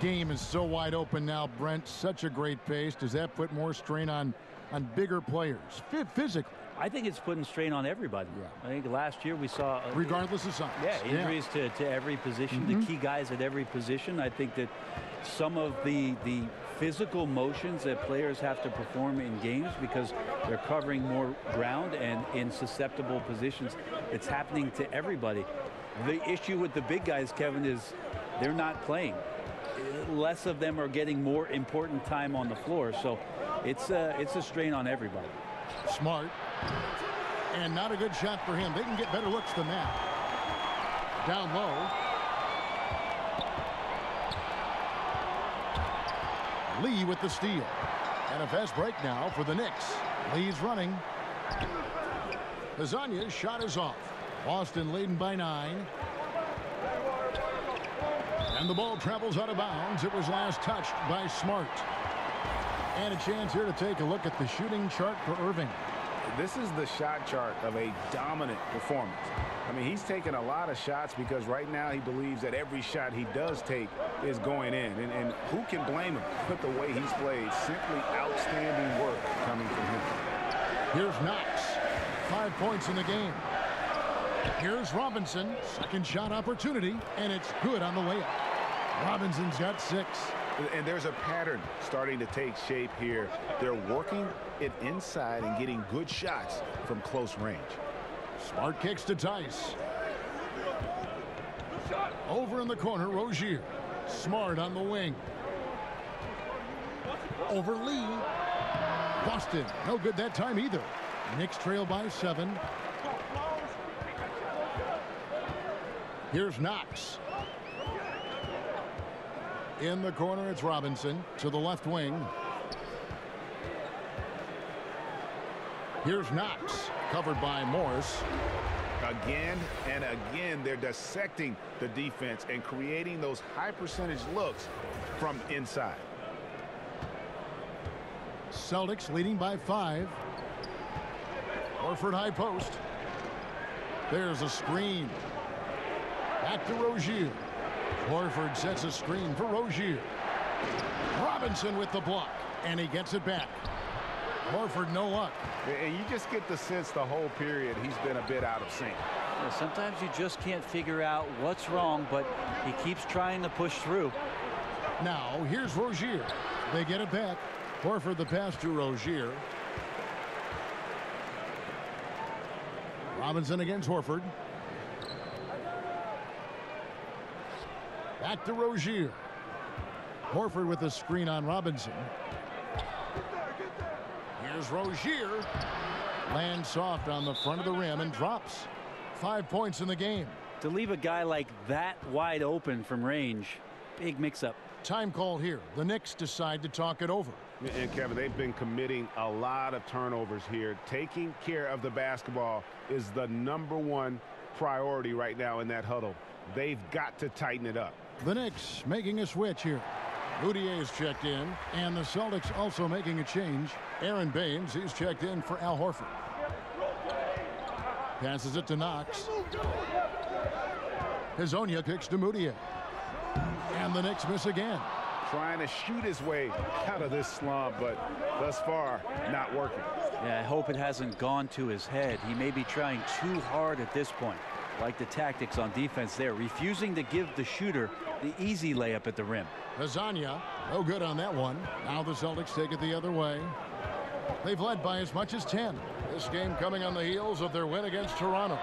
Game is so wide open now, Brent. Such a great pace. Does that put more strain on on bigger players physically? I think it's putting strain on everybody. Yeah. I think last year we saw uh, regardless of size. Yeah, injuries yeah. To, to every position, mm -hmm. the key guys at every position. I think that some of the the physical motions that players have to perform in games because they're covering more ground and in susceptible positions. It's happening to everybody. The issue with the big guys, Kevin, is they're not playing. Less of them are getting more important time on the floor. So it's a, it's a strain on everybody. Smart. And not a good shot for him. They can get better looks than that. Down low. Lee with the steal. And a fast break now for the Knicks. Lee's running. Hezonja's shot is off. Boston leading by nine. And the ball travels out of bounds. It was last touched by Smart. And a chance here to take a look at the shooting chart for Irving. This is the shot chart of a dominant performance. I mean, he's taking a lot of shots because right now he believes that every shot he does take is going in. And, and who can blame him with the way he's played? Simply outstanding work coming from him. Here's Knox. Five points in the game. Here's Robinson. Second shot opportunity, and it's good on the way layup. Robinson's got six. And there's a pattern starting to take shape here. They're working it inside and getting good shots from close range. Smart kicks to Theis. Over in the corner, Rozier. Smart on the wing. Over Lee. Boston, no good that time either. Knicks trail by seven. Here's Knox. In the corner, it's Robinson to the left wing. Here's Knox, covered by Morris. Again and again, they're dissecting the defense and creating those high percentage looks from inside. Celtics leading by five. Horford high post. There's a screen. Back to Rozier. Horford sets a screen for Rozier. Robinson with the block, and he gets it back. Horford, no luck. And you just get the sense the whole period he's been a bit out of sync. Yeah, sometimes you just can't figure out what's wrong, but he keeps trying to push through. Now, here's Rozier. They get it back. Horford the pass to Rozier. Robinson against Horford. Back to Rozier. Horford with a screen on Robinson. Here's Rozier. Lands soft on the front of the rim and drops. Five points in the game. To leave a guy like that wide open from range, big mix-up. Time call here. The Knicks decide to talk it over. And Kevin, they've been committing a lot of turnovers here. Taking care of the basketball is the number one priority right now in that huddle. They've got to tighten it up. The Knicks making a switch here. is checked in, and the Celtics also making a change. Aron Baynes, he's checked in for Al Horford. Passes it to Knox. Hezonja kicks to Mudiay. And the Knicks miss again. Trying to shoot his way out of this slump, but thus far, not working. Yeah, I hope it hasn't gone to his head. He may be trying too hard at this point. Like the tactics on defense there, refusing to give the shooter the easy layup at the rim. Hezonja, no good on that one. Now the Celtics take it the other way. They've led by as much as 10. This game coming on the heels of their win against Toronto.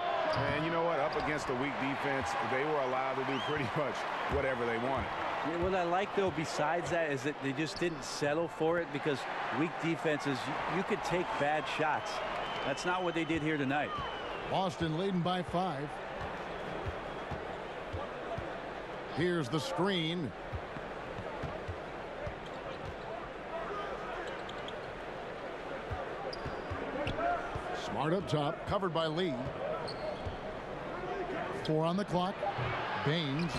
And you know what? Up against a weak defense, they were allowed to do pretty much whatever they wanted. Yeah, what I like, though, besides that, is that they just didn't settle for it because weak defenses, you, you could take bad shots. That's not what they did here tonight. Boston leading by five. Here's the screen. Smart up top, covered by Lee. Four on the clock. Baynes.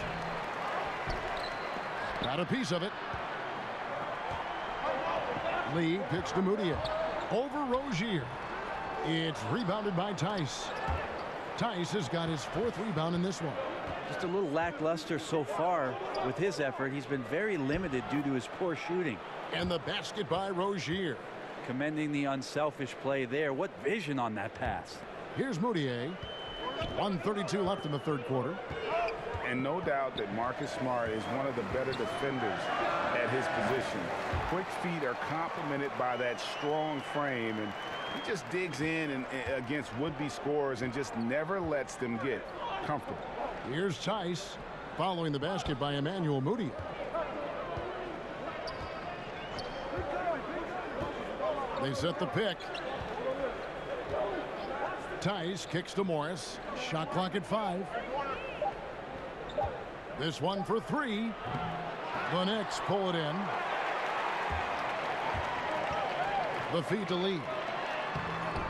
Got a piece of it. Lee picks to Mudiay. Over Rozier. It's rebounded by Theis. Theis has got his fourth rebound in this one. Just a little lackluster so far with his effort. He's been very limited due to his poor shooting. And the basket by Rozier. Commending the unselfish play there. What vision on that pass. Here's Mudiay. 132 left in the third quarter. And no doubt that Marcus Smart is one of the better defenders at his position. Quick feet are complemented by that strong frame, and he just digs in and, against would-be scorers and just never lets them get comfortable. Here's Theis following the basket by Emmanuel Mudiay. They set the pick. Theis kicks to Morris. Shot clock at five. This one for three. The Knicks pull it in. The feed to Lee.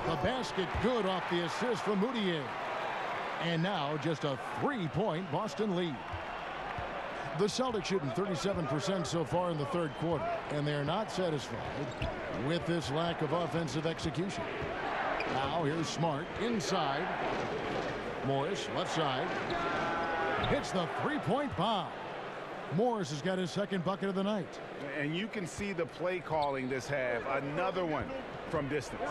The basket good off the assist from Mudiay. And now just a three-point Boston lead. The Celtics shooting 37% so far in the third quarter, and they're not satisfied with this lack of offensive execution. Now here's Smart inside. Morris left side. Hits the three-point bomb. Morris has got his second bucket of the night. And you can see the play calling this half. Another one from distance.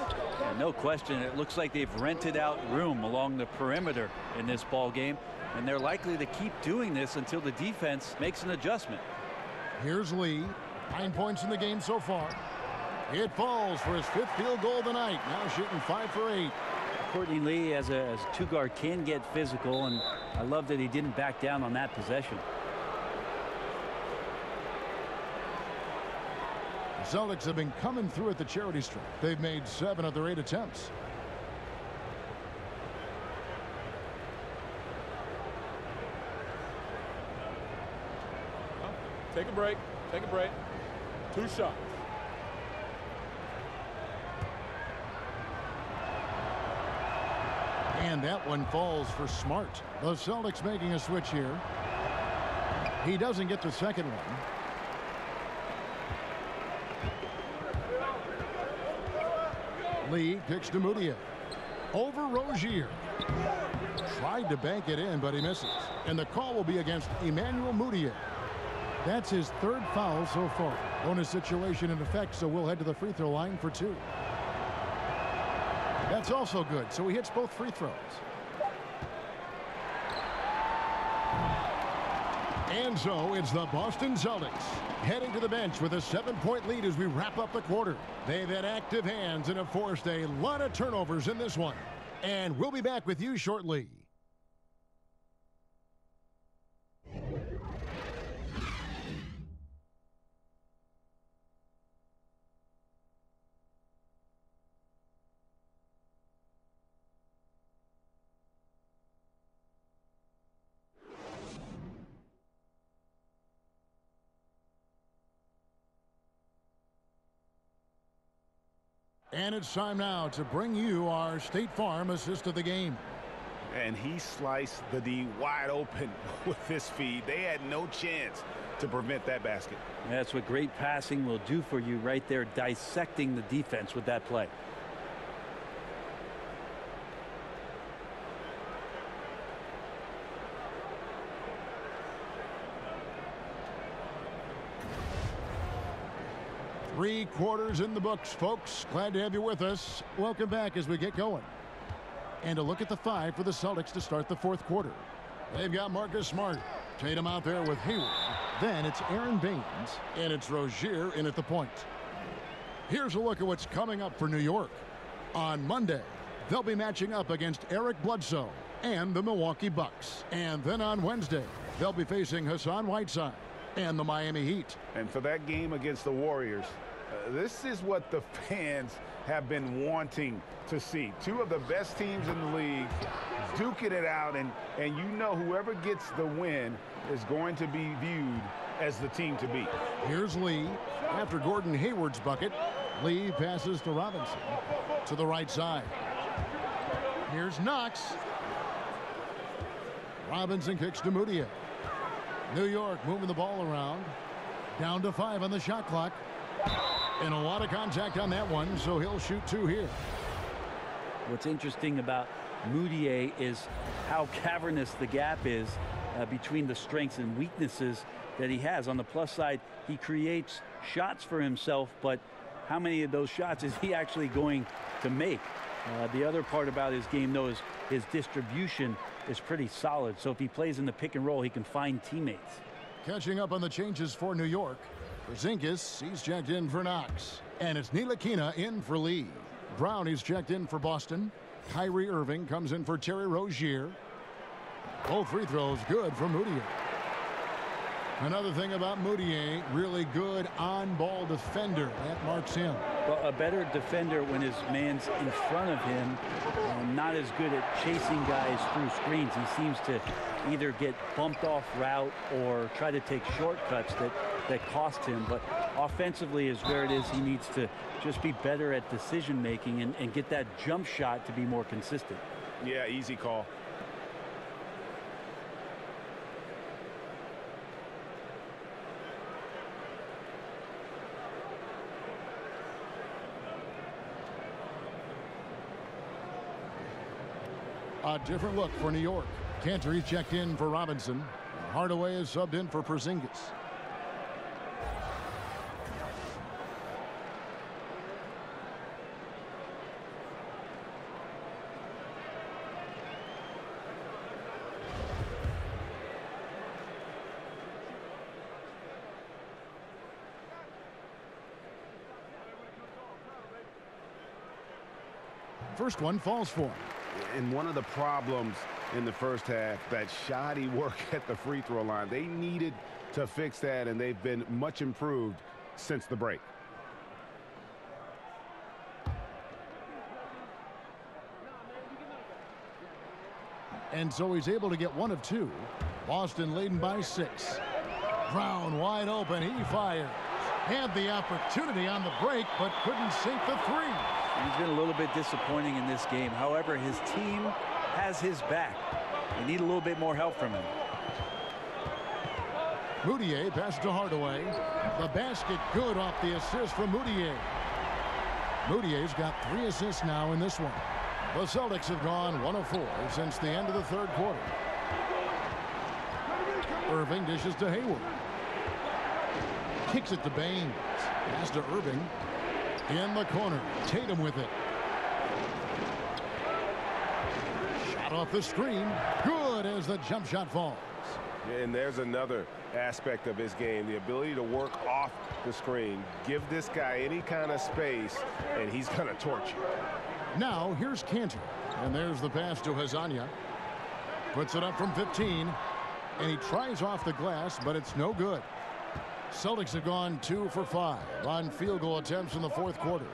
Yeah, no question. It looks like they've rented out room along the perimeter in this ball game. And they're likely to keep doing this until the defense makes an adjustment. Here's Lee. Nine points in the game so far. It falls for his fifth field goal of the night. Now shooting five for eight. Courtney Lee as a, as a two guard can get physical and I love that he didn't back down on that possession. Celtics have been coming through at the charity stripe. They've made seven of their eight attempts. Take a break. Take a break. Two shots. And that one falls for Smart. The Celtics making a switch here. He doesn't get the second one. Lee picks to Mudiay. Over Rozier. Tried to bank it in, but he misses. And the call will be against Emmanuel Mudiay. That's his third foul so far. Bonus situation in effect, so we'll head to the free throw line for two. That's also good, so he hits both free throws. And so it's the Boston Celtics heading to the bench with a seven-point lead as we wrap up the quarter. They've had active hands and have forced a lot of turnovers in this one. And we'll be back with you shortly. And it's time now to bring you our State Farm assist of the game. And he sliced the D wide open with this feed. They had no chance to prevent that basket. That's what great passing will do for you right there, dissecting the defense with that play. Three quarters in the books, folks. Glad to have you with us. Welcome back as we get going. And a look at the five for the Celtics to start the fourth quarter. They've got Marcus Smart. Tatum out there with Hayward. Then it's Aron Baynes. And it's Rozier in at the point. Here's a look at what's coming up for New York. On Monday, they'll be matching up against Eric Bledsoe and the Milwaukee Bucks. And then on Wednesday, they'll be facing Hassan Whiteside and the Miami Heat. And for that game against the Warriors, uh, this is what the fans have been wanting to see. Two of the best teams in the league duking it out, and, and you know whoever gets the win is going to be viewed as the team to beat. Here's Lee. After Gordon Hayward's bucket, Lee passes to Robinson to the right side. Here's Knox. Robinson kicks to Mudiay. New York moving the ball around. Down to five on the shot clock. And a lot of contact on that one, so he'll shoot two here. What's interesting about Mudiay is how cavernous the gap is uh, between the strengths and weaknesses that he has. On the plus side, he creates shots for himself, but how many of those shots is he actually going to make? Uh, the other part about his game, though, is his distribution is pretty solid. So if he plays in the pick and roll, he can find teammates. Catching up on the changes for New York. Zinkis, he's checked in for Knox. And it's Ntilikina in for Lee. Brown, he's checked in for Boston. Kyrie Irving comes in for Terry Rozier. Both free throws good for Mudiay. Another thing about Mudiay, really good on-ball defender. That marks him. Well, a better defender when his man's in front of him, and not as good at chasing guys through screens. He seems to either get bumped off route or try to take shortcuts that, that cost him. But offensively is where it is he needs to just be better at decision making and, and get that jump shot to be more consistent. Yeah, easy call. A different look for New York. Kanter checked in for Robinson. Hardaway is subbed in for Porzingis. First one falls for him. And one of the problems in the first half, that shoddy work at the free throw line. They needed to fix that, and they've been much improved since the break. And so he's able to get one of two. Boston leading by six. Brown wide open. He fires. Had the opportunity on the break, but couldn't sink the three. He's been a little bit disappointing in this game. However, his team has his back. They need a little bit more help from him. Mudiay passes to Hardaway. The basket good off the assist from Mudiay. Mudiay's got three assists now in this one. The Celtics have gone one of four since the end of the third quarter. Irving dishes to Hayward. Kicks it to Baynes. Pass to Irving. In the corner. Tatum with it. Shot off the screen. Good as the jump shot falls. And there's another aspect of his game, the ability to work off the screen. Give this guy any kind of space, and he's going to torch you. Now, here's Kanter. And there's the pass to Hezonja. Puts it up from 15. And he tries off the glass, but it's no good. Celtics have gone two for five on field goal attempts in the fourth quarter.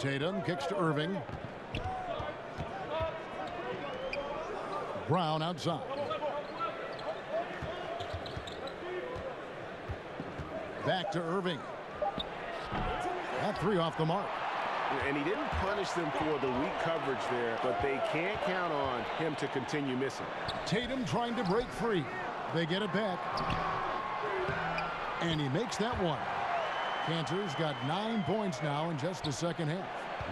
Tatum kicks to Irving. Brown outside. Back to Irving. That three off the mark. And he didn't punish them for the weak coverage there, but they can't count on him to continue missing. Tatum trying to break free. They get it back. And he makes that one. Kanter's got nine points now in just the second half.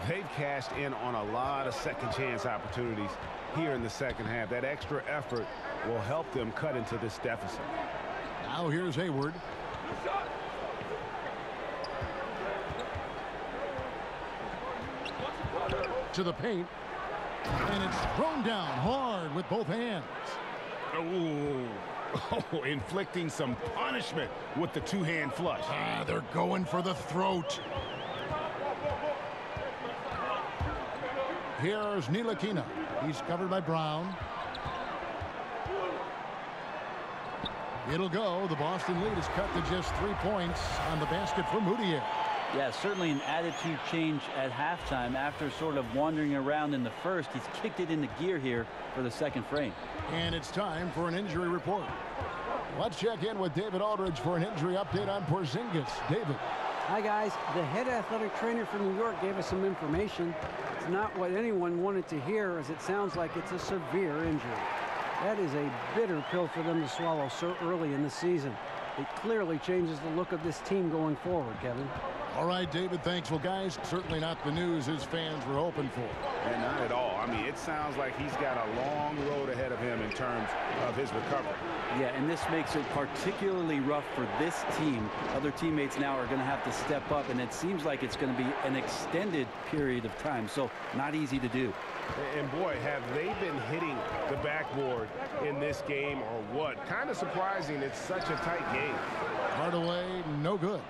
They've cashed in on a lot of second chance opportunities here in the second half. That extra effort will help them cut into this deficit. Now here's Hayward. To the paint. And it's thrown down hard with both hands. Ooh. Oh, inflicting some punishment with the two-hand flush. Ah, they're going for the throat. Here's Ntilikina. He's covered by Brown. It'll go. The Boston lead is cut to just three points on the basket for Mudiay. Yeah, certainly an attitude change at halftime. After sort of wandering around in the first, he's kicked it into gear here for the second frame. And it's time for an injury report. Let's check in with David Aldridge for an injury update on Porzingis. David. Hi, guys. The head athletic trainer for New York gave us some information. It's not what anyone wanted to hear as it sounds like it's a severe injury. That is a bitter pill for them to swallow so early in the season. It clearly changes the look of this team going forward, Kevin. All right, David, thanks. Well, guys, certainly not the news his fans were hoping for. And not at all. I mean, it sounds like he's got a long road ahead of him in terms of his recovery. Yeah, and this makes it particularly rough for this team. Other teammates now are going to have to step up, and it seems like it's going to be an extended period of time, so not easy to do. And boy, have they been hitting the backboard in this game or what? Kind of surprising. It's such a tight game. Hardaway, no good.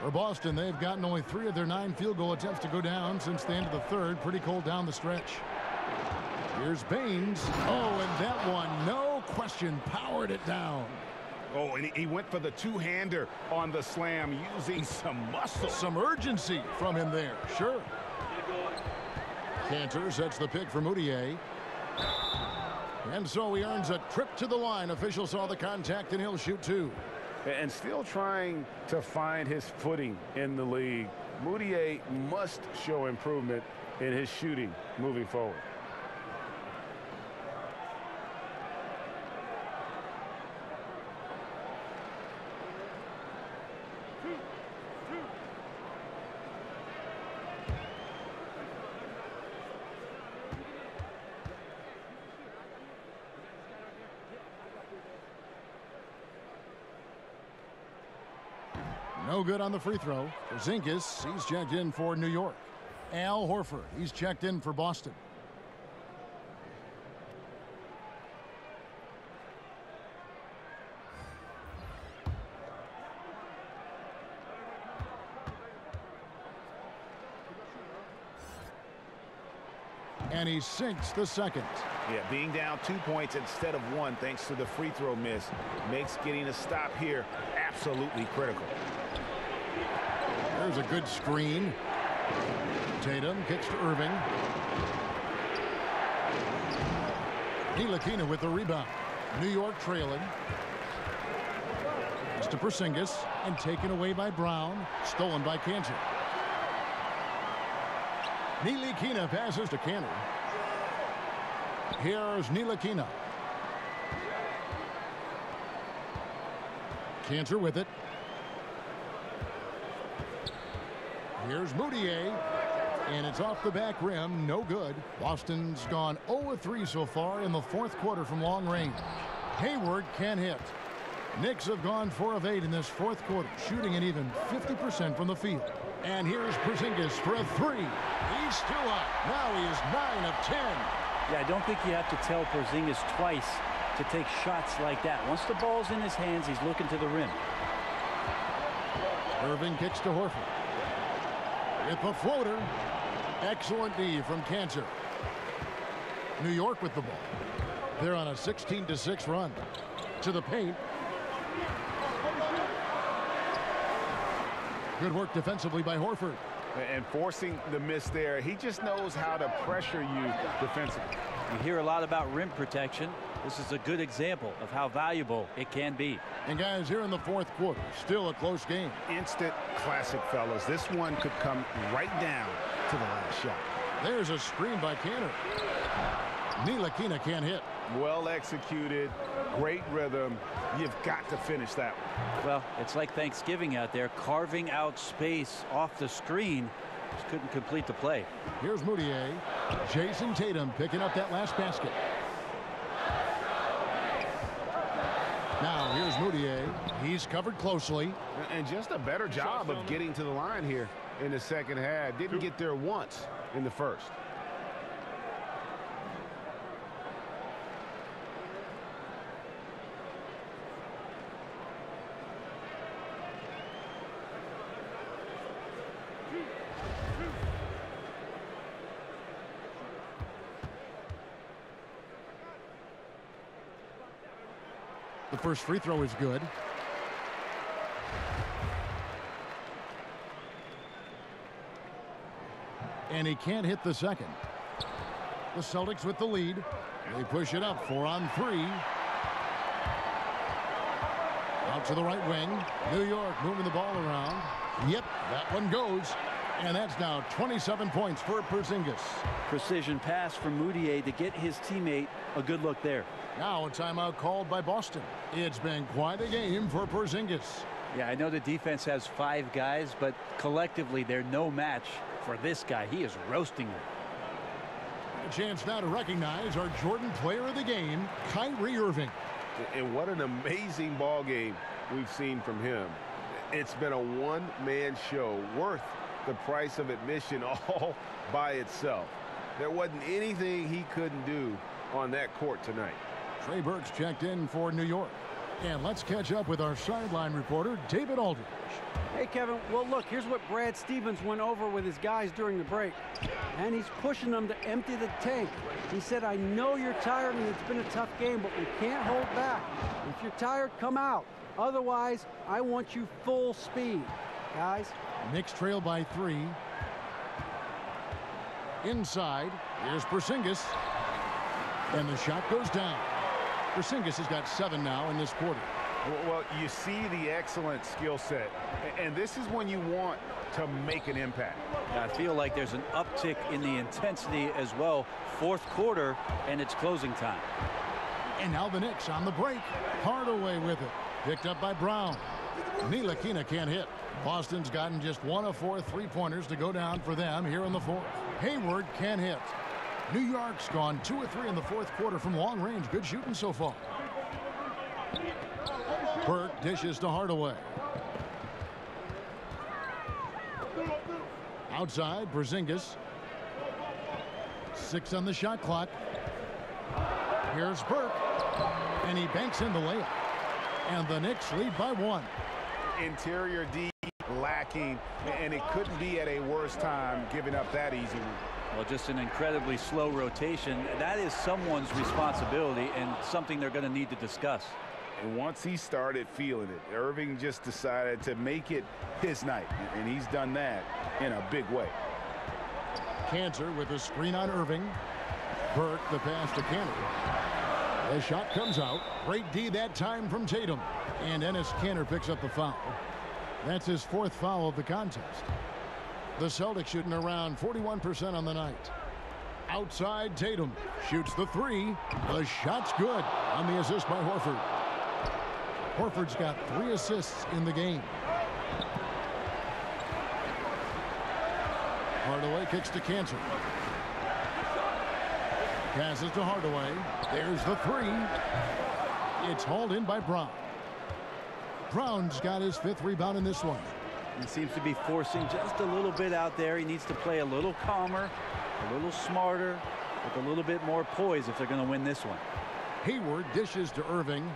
For Boston, they've gotten only three of their nine field goal attempts to go down since the end of the third. Pretty cold down the stretch. Here's Baynes. Oh, and that one, no question, powered it down. Oh, and he went for the two-hander on the slam using some muscle. Some urgency from him there, sure. Kanter sets the pick for Mudiay. And so he earns a trip to the line. Official saw the contact, and he'll shoot two and still trying to find his footing in the league. Mudiay must show improvement in his shooting moving forward. Good on the free throw. Porzingis, he's checked in for New York. Al Horford, he's checked in for Boston. And he sinks the second. Yeah, being down two points instead of one thanks to the free throw miss makes getting a stop here absolutely critical. There's a good screen. Tatum kicks to Irving. Ntilikina with the rebound. New York trailing. It's to Porzingis and taken away by Brown. Stolen by Kanter. Ntilikina passes to Kanter. Here's Ntilikina. Kanter with it. Here's Mudiay. And it's off the back rim. No good. Boston's gone 0-3 so far in the fourth quarter from long range. Hayward can hit. Knicks have gone 4 of 8 in this fourth quarter, shooting an even 50% from the field. And here's Porzingis for a three. He's still up. Now he is 9 of 10. Yeah, I don't think you have to tell Porzingis twice to take shots like that. Once the ball's in his hands, he's looking to the rim. Irving kicks to Horford. With the floater. Excellent D from Kanter. New York with the ball. They're on a 16 to 6 run. To the paint. Good work defensively by Horford. And forcing the miss there. He just knows how to pressure you defensively. You hear a lot about rim protection. This is a good example of how valuable it can be. And guys, here in the fourth quarter, still a close game. Instant classic, fellas. This one could come right down to the last shot. There's a screen by Kanter. Ntilikina can't hit. Well executed, great rhythm. You've got to finish that one. Well, it's like Thanksgiving out there, carving out space off the screen. Just couldn't complete the play. Here's Mudiay. Jayson Tatum picking up that last basket. Now here's Mudiay. He's covered closely. And just a better job of getting to the line here in the second half. Didn't get there once in the first. First free throw is good. And he can't hit the second. The Celtics with the lead. They push it up four on three. Out to the right wing. New York moving the ball around. Yep, that one goes. And that's now 27 points for Porzingis. Precision pass from Mudiay to get his teammate a good look there. Now a timeout called by Boston. It's been quite a game for Porzingis. Yeah, I know the defense has five guys, but collectively they're no match for this guy. He is roasting them. A chance now to recognize our Jordan player of the game, Kyrie Irving. And what an amazing ball game we've seen from him. It's been a one-man show worth the price of admission all by itself. There wasn't anything he couldn't do on that court tonight. Trey Burks checked in for New York. And let's catch up with our sideline reporter, David Aldridge. Hey, Kevin. Well, look, here's what Brad Stevens went over with his guys during the break. And he's pushing them to empty the tank. He said, I know you're tired and it's been a tough game, but we can't hold back. If you're tired, come out. Otherwise, I want you full speed. Guys. Knicks trail by three. Inside, here's Porzingis. And the shot goes down. Porzingis has got seven now in this quarter. Well, you see the excellent skill set, and this is when you want to make an impact. I feel like there's an uptick in the intensity as well. Fourth quarter, and it's closing time. And now the Knicks on the break. Hardaway with it. Picked up by Brown. Ntilikina can't hit. Boston's gotten just one of four three-pointers to go down for them here in the fourth. Hayward can't hit. New York's gone two or three in the fourth quarter from long range. Good shooting so far. Burke dishes to Hardaway. Outside, Porzingis. Six on the shot clock. Here's Burke. And he banks in the layup. And the Knicks lead by one. Interior D lacking, and it couldn't be at a worse time giving up that easy one. Well, just an incredibly slow rotation. That is someone's responsibility and something they're going to need to discuss. And once he started feeling it, Irving just decided to make it his night, and he's done that in a big way. Kanter with a screen on Irving. Burke the pass to Kanter. The shot comes out. Great D that time from Tatum. And Enes Kanter picks up the foul. That's his fourth foul of the contest. The Celtics shooting around 41% on the night. Outside Tatum shoots the three. The shot's good on the assist by Horford. Horford's got three assists in the game. Hardaway kicks to Kanter. Passes to Hardaway. There's the three. It's hauled in by Brown. Brown's got his fifth rebound in this one. He seems to be forcing just a little bit out there. He needs to play a little calmer, a little smarter, with a little bit more poise if they're going to win this one. Hayward dishes to Irving.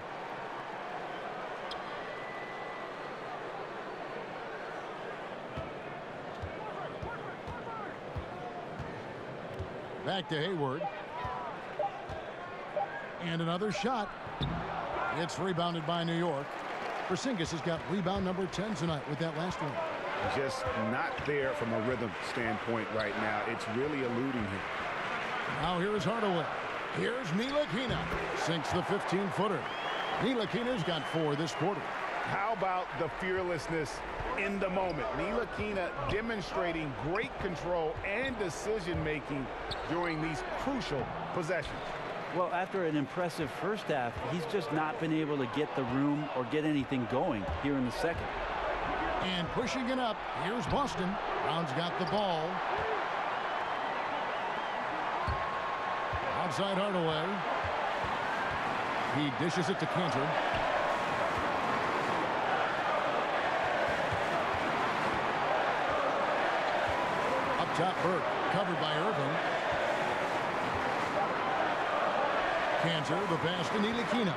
Back to Hayward. And another shot. It's rebounded by New York. Porzingis has got rebound number 10 tonight with that last one. Just not there from a rhythm standpoint right now. It's really eluding him. Now here's Hardaway. Here's Ntilikina. Sinks the 15-footer. Ntilikina's got four this quarter. How about the fearlessness in the moment? Ntilikina demonstrating great control and decision-making during these crucial possessions. Well, after an impressive first half, he's just not been able to get the room or get anything going here in the second. And pushing it up, here's Boston. Brown's got the ball. Outside Hardaway. He dishes it to Kanter. Up top, Burke, covered by Irving. Kanter, the pass to Ntilikina.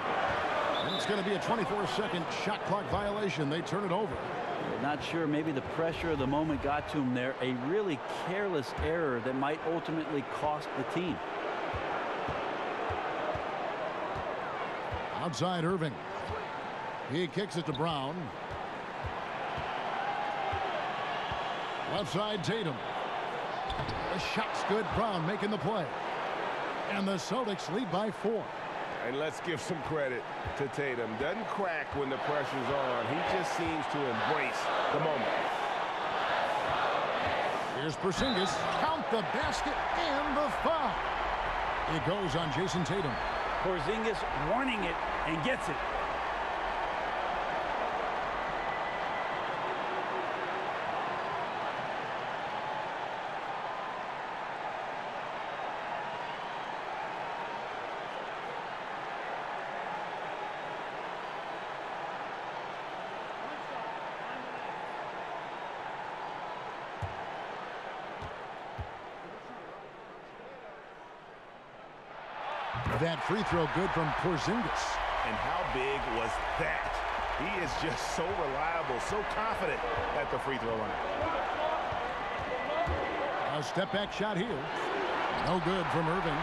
And it's going to be a 24-second shot clock violation. They turn it over. Not sure. Maybe the pressure of the moment got to him there. A really careless error that might ultimately cost the team. Outside Irving. He kicks it to Brown. Left side Tatum. The shot's good. Brown making the play. And the Celtics lead by four. And let's give some credit to Tatum. Doesn't crack when the pressure's on. He just seems to embrace the moment. Here's Porzingis. Count the basket and the foul. It goes on Jayson Tatum. Porzingis wanting it and gets it. That free throw good from Porzingis. And how big was that? He is just so reliable, so confident at the free throw line. A step back shot here. No good from Irving.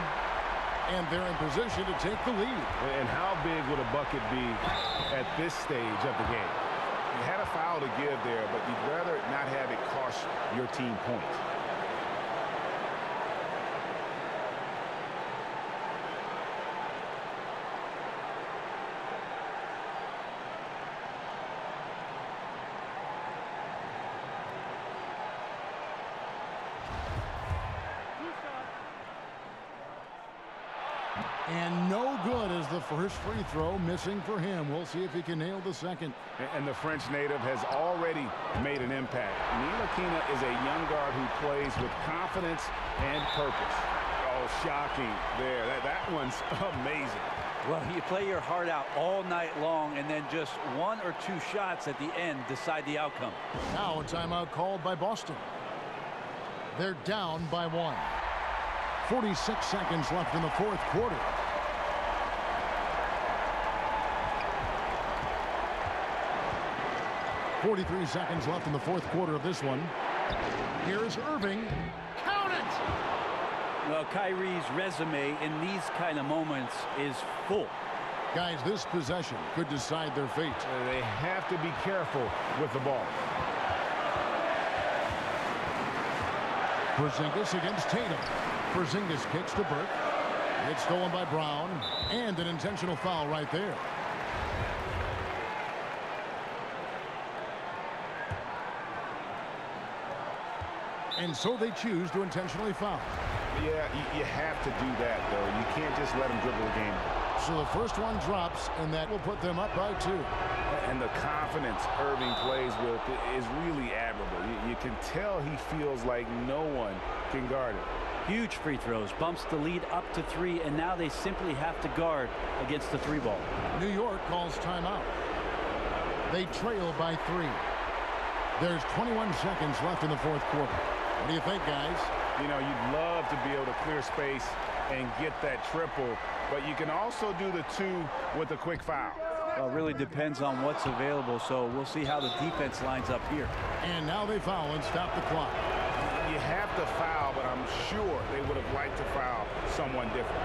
And they're in position to take the lead. And how big would a bucket be at this stage of the game? You had a foul to give there, but you'd rather not have it cost your team points. And no good as the first free throw missing for him. We'll see if he can nail the second. And the French native has already made an impact. Ntilikina is a young guard who plays with confidence and purpose. Oh, shocking there. That, that one's amazing. Well, you play your heart out all night long, and then just one or two shots at the end decide the outcome. Now a timeout called by Boston. They're down by one. 46 seconds left in the fourth quarter. Forty-three seconds left in the fourth quarter of this one. Here's Irving. Count it! Well, Kyrie's resume in these kind of moments is full. Guys, this possession could decide their fate. Uh, they have to be careful with the ball. Porzingis against Tatum. Porzingis kicks to Burke. It's stolen by Brown. And an intentional foul right there. And so they choose to intentionally foul. Yeah, you, you have to do that, though. You can't just let them dribble the game. So the first one drops, and that will put them up by two. And the confidence Irving plays with is really admirable. You, you can tell he feels like no one can guard it. Huge free throws, bumps the lead up to three, and now they simply have to guard against the three ball. New York calls timeout. They trail by three. There's 21 seconds left in the fourth quarter. What do you think, guys? You know, you'd love to be able to clear space and get that triple, but you can also do the two with a quick foul. Well, it really depends on what's available, so we'll see how the defense lines up here. And now they foul and stop the clock. You have to foul, but I'm sure they would have liked to foul someone different.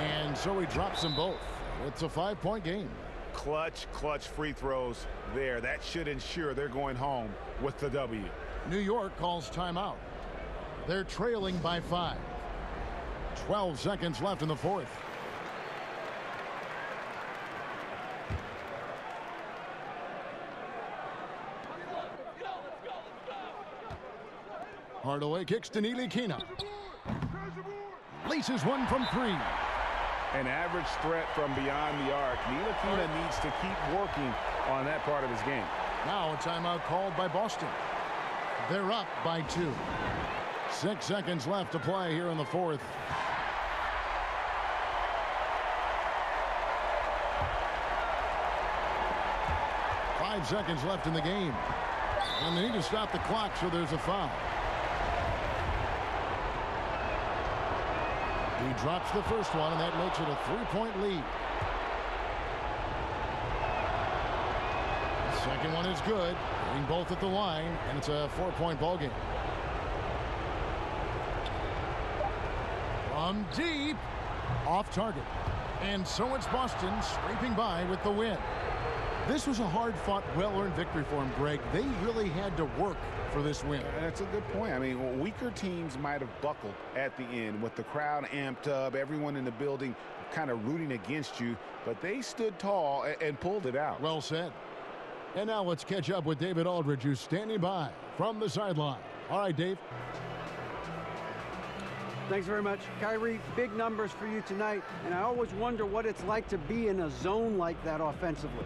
And so he drops them both. It's a five-point game. Clutch, clutch free throws there. That should ensure they're going home with the W. New York calls timeout. They're trailing by five. 12 seconds left in the fourth. Hardaway kicks to Ntilikina. Laces one from three. An average threat from beyond the arc. Ntilikina needs to keep working on that part of his game. Now a timeout called by Boston. They're up by two. Six seconds left to play here in the fourth. Five seconds left in the game. And they need to stop the clock, so there's a foul. He drops the first one, and that makes it a three-point lead. Second one is good. Hitting both at the line, and it's a four-point ball game. From deep, off target. And so it's Boston scraping by with the win. This was a hard-fought, well-earned victory for them, Greg. They really had to work for this win. That's a good point. I mean, weaker teams might have buckled at the end with the crowd amped up, everyone in the building kind of rooting against you, but they stood tall and pulled it out. Well said. And now let's catch up with David Aldridge, who's standing by from the sideline. All right, Dave. Thanks very much. Kyrie, big numbers for you tonight, and I always wonder what it's like to be in a zone like that offensively.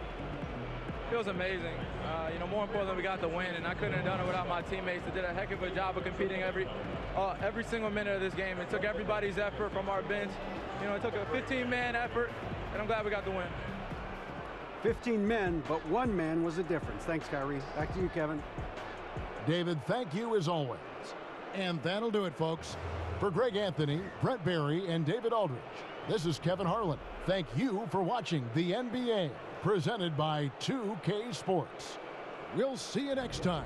Feels amazing. Uh, you know, more importantly, we got the win, and I couldn't have done it without my teammates. They did a heck of a job of competing every uh, every single minute of this game. It took everybody's effort from our bench. You know, it took a 15-man effort, and I'm glad we got the win. 15 men, but one man was the difference. Thanks, Kyrie. Back to you, Kevin. David, thank you as always. And that'll do it, folks. For Greg Anthony, Brent Barry, and David Aldridge, this is Kevin Harlan. Thank you for watching the NBA, presented by 2K Sports. We'll see you next time.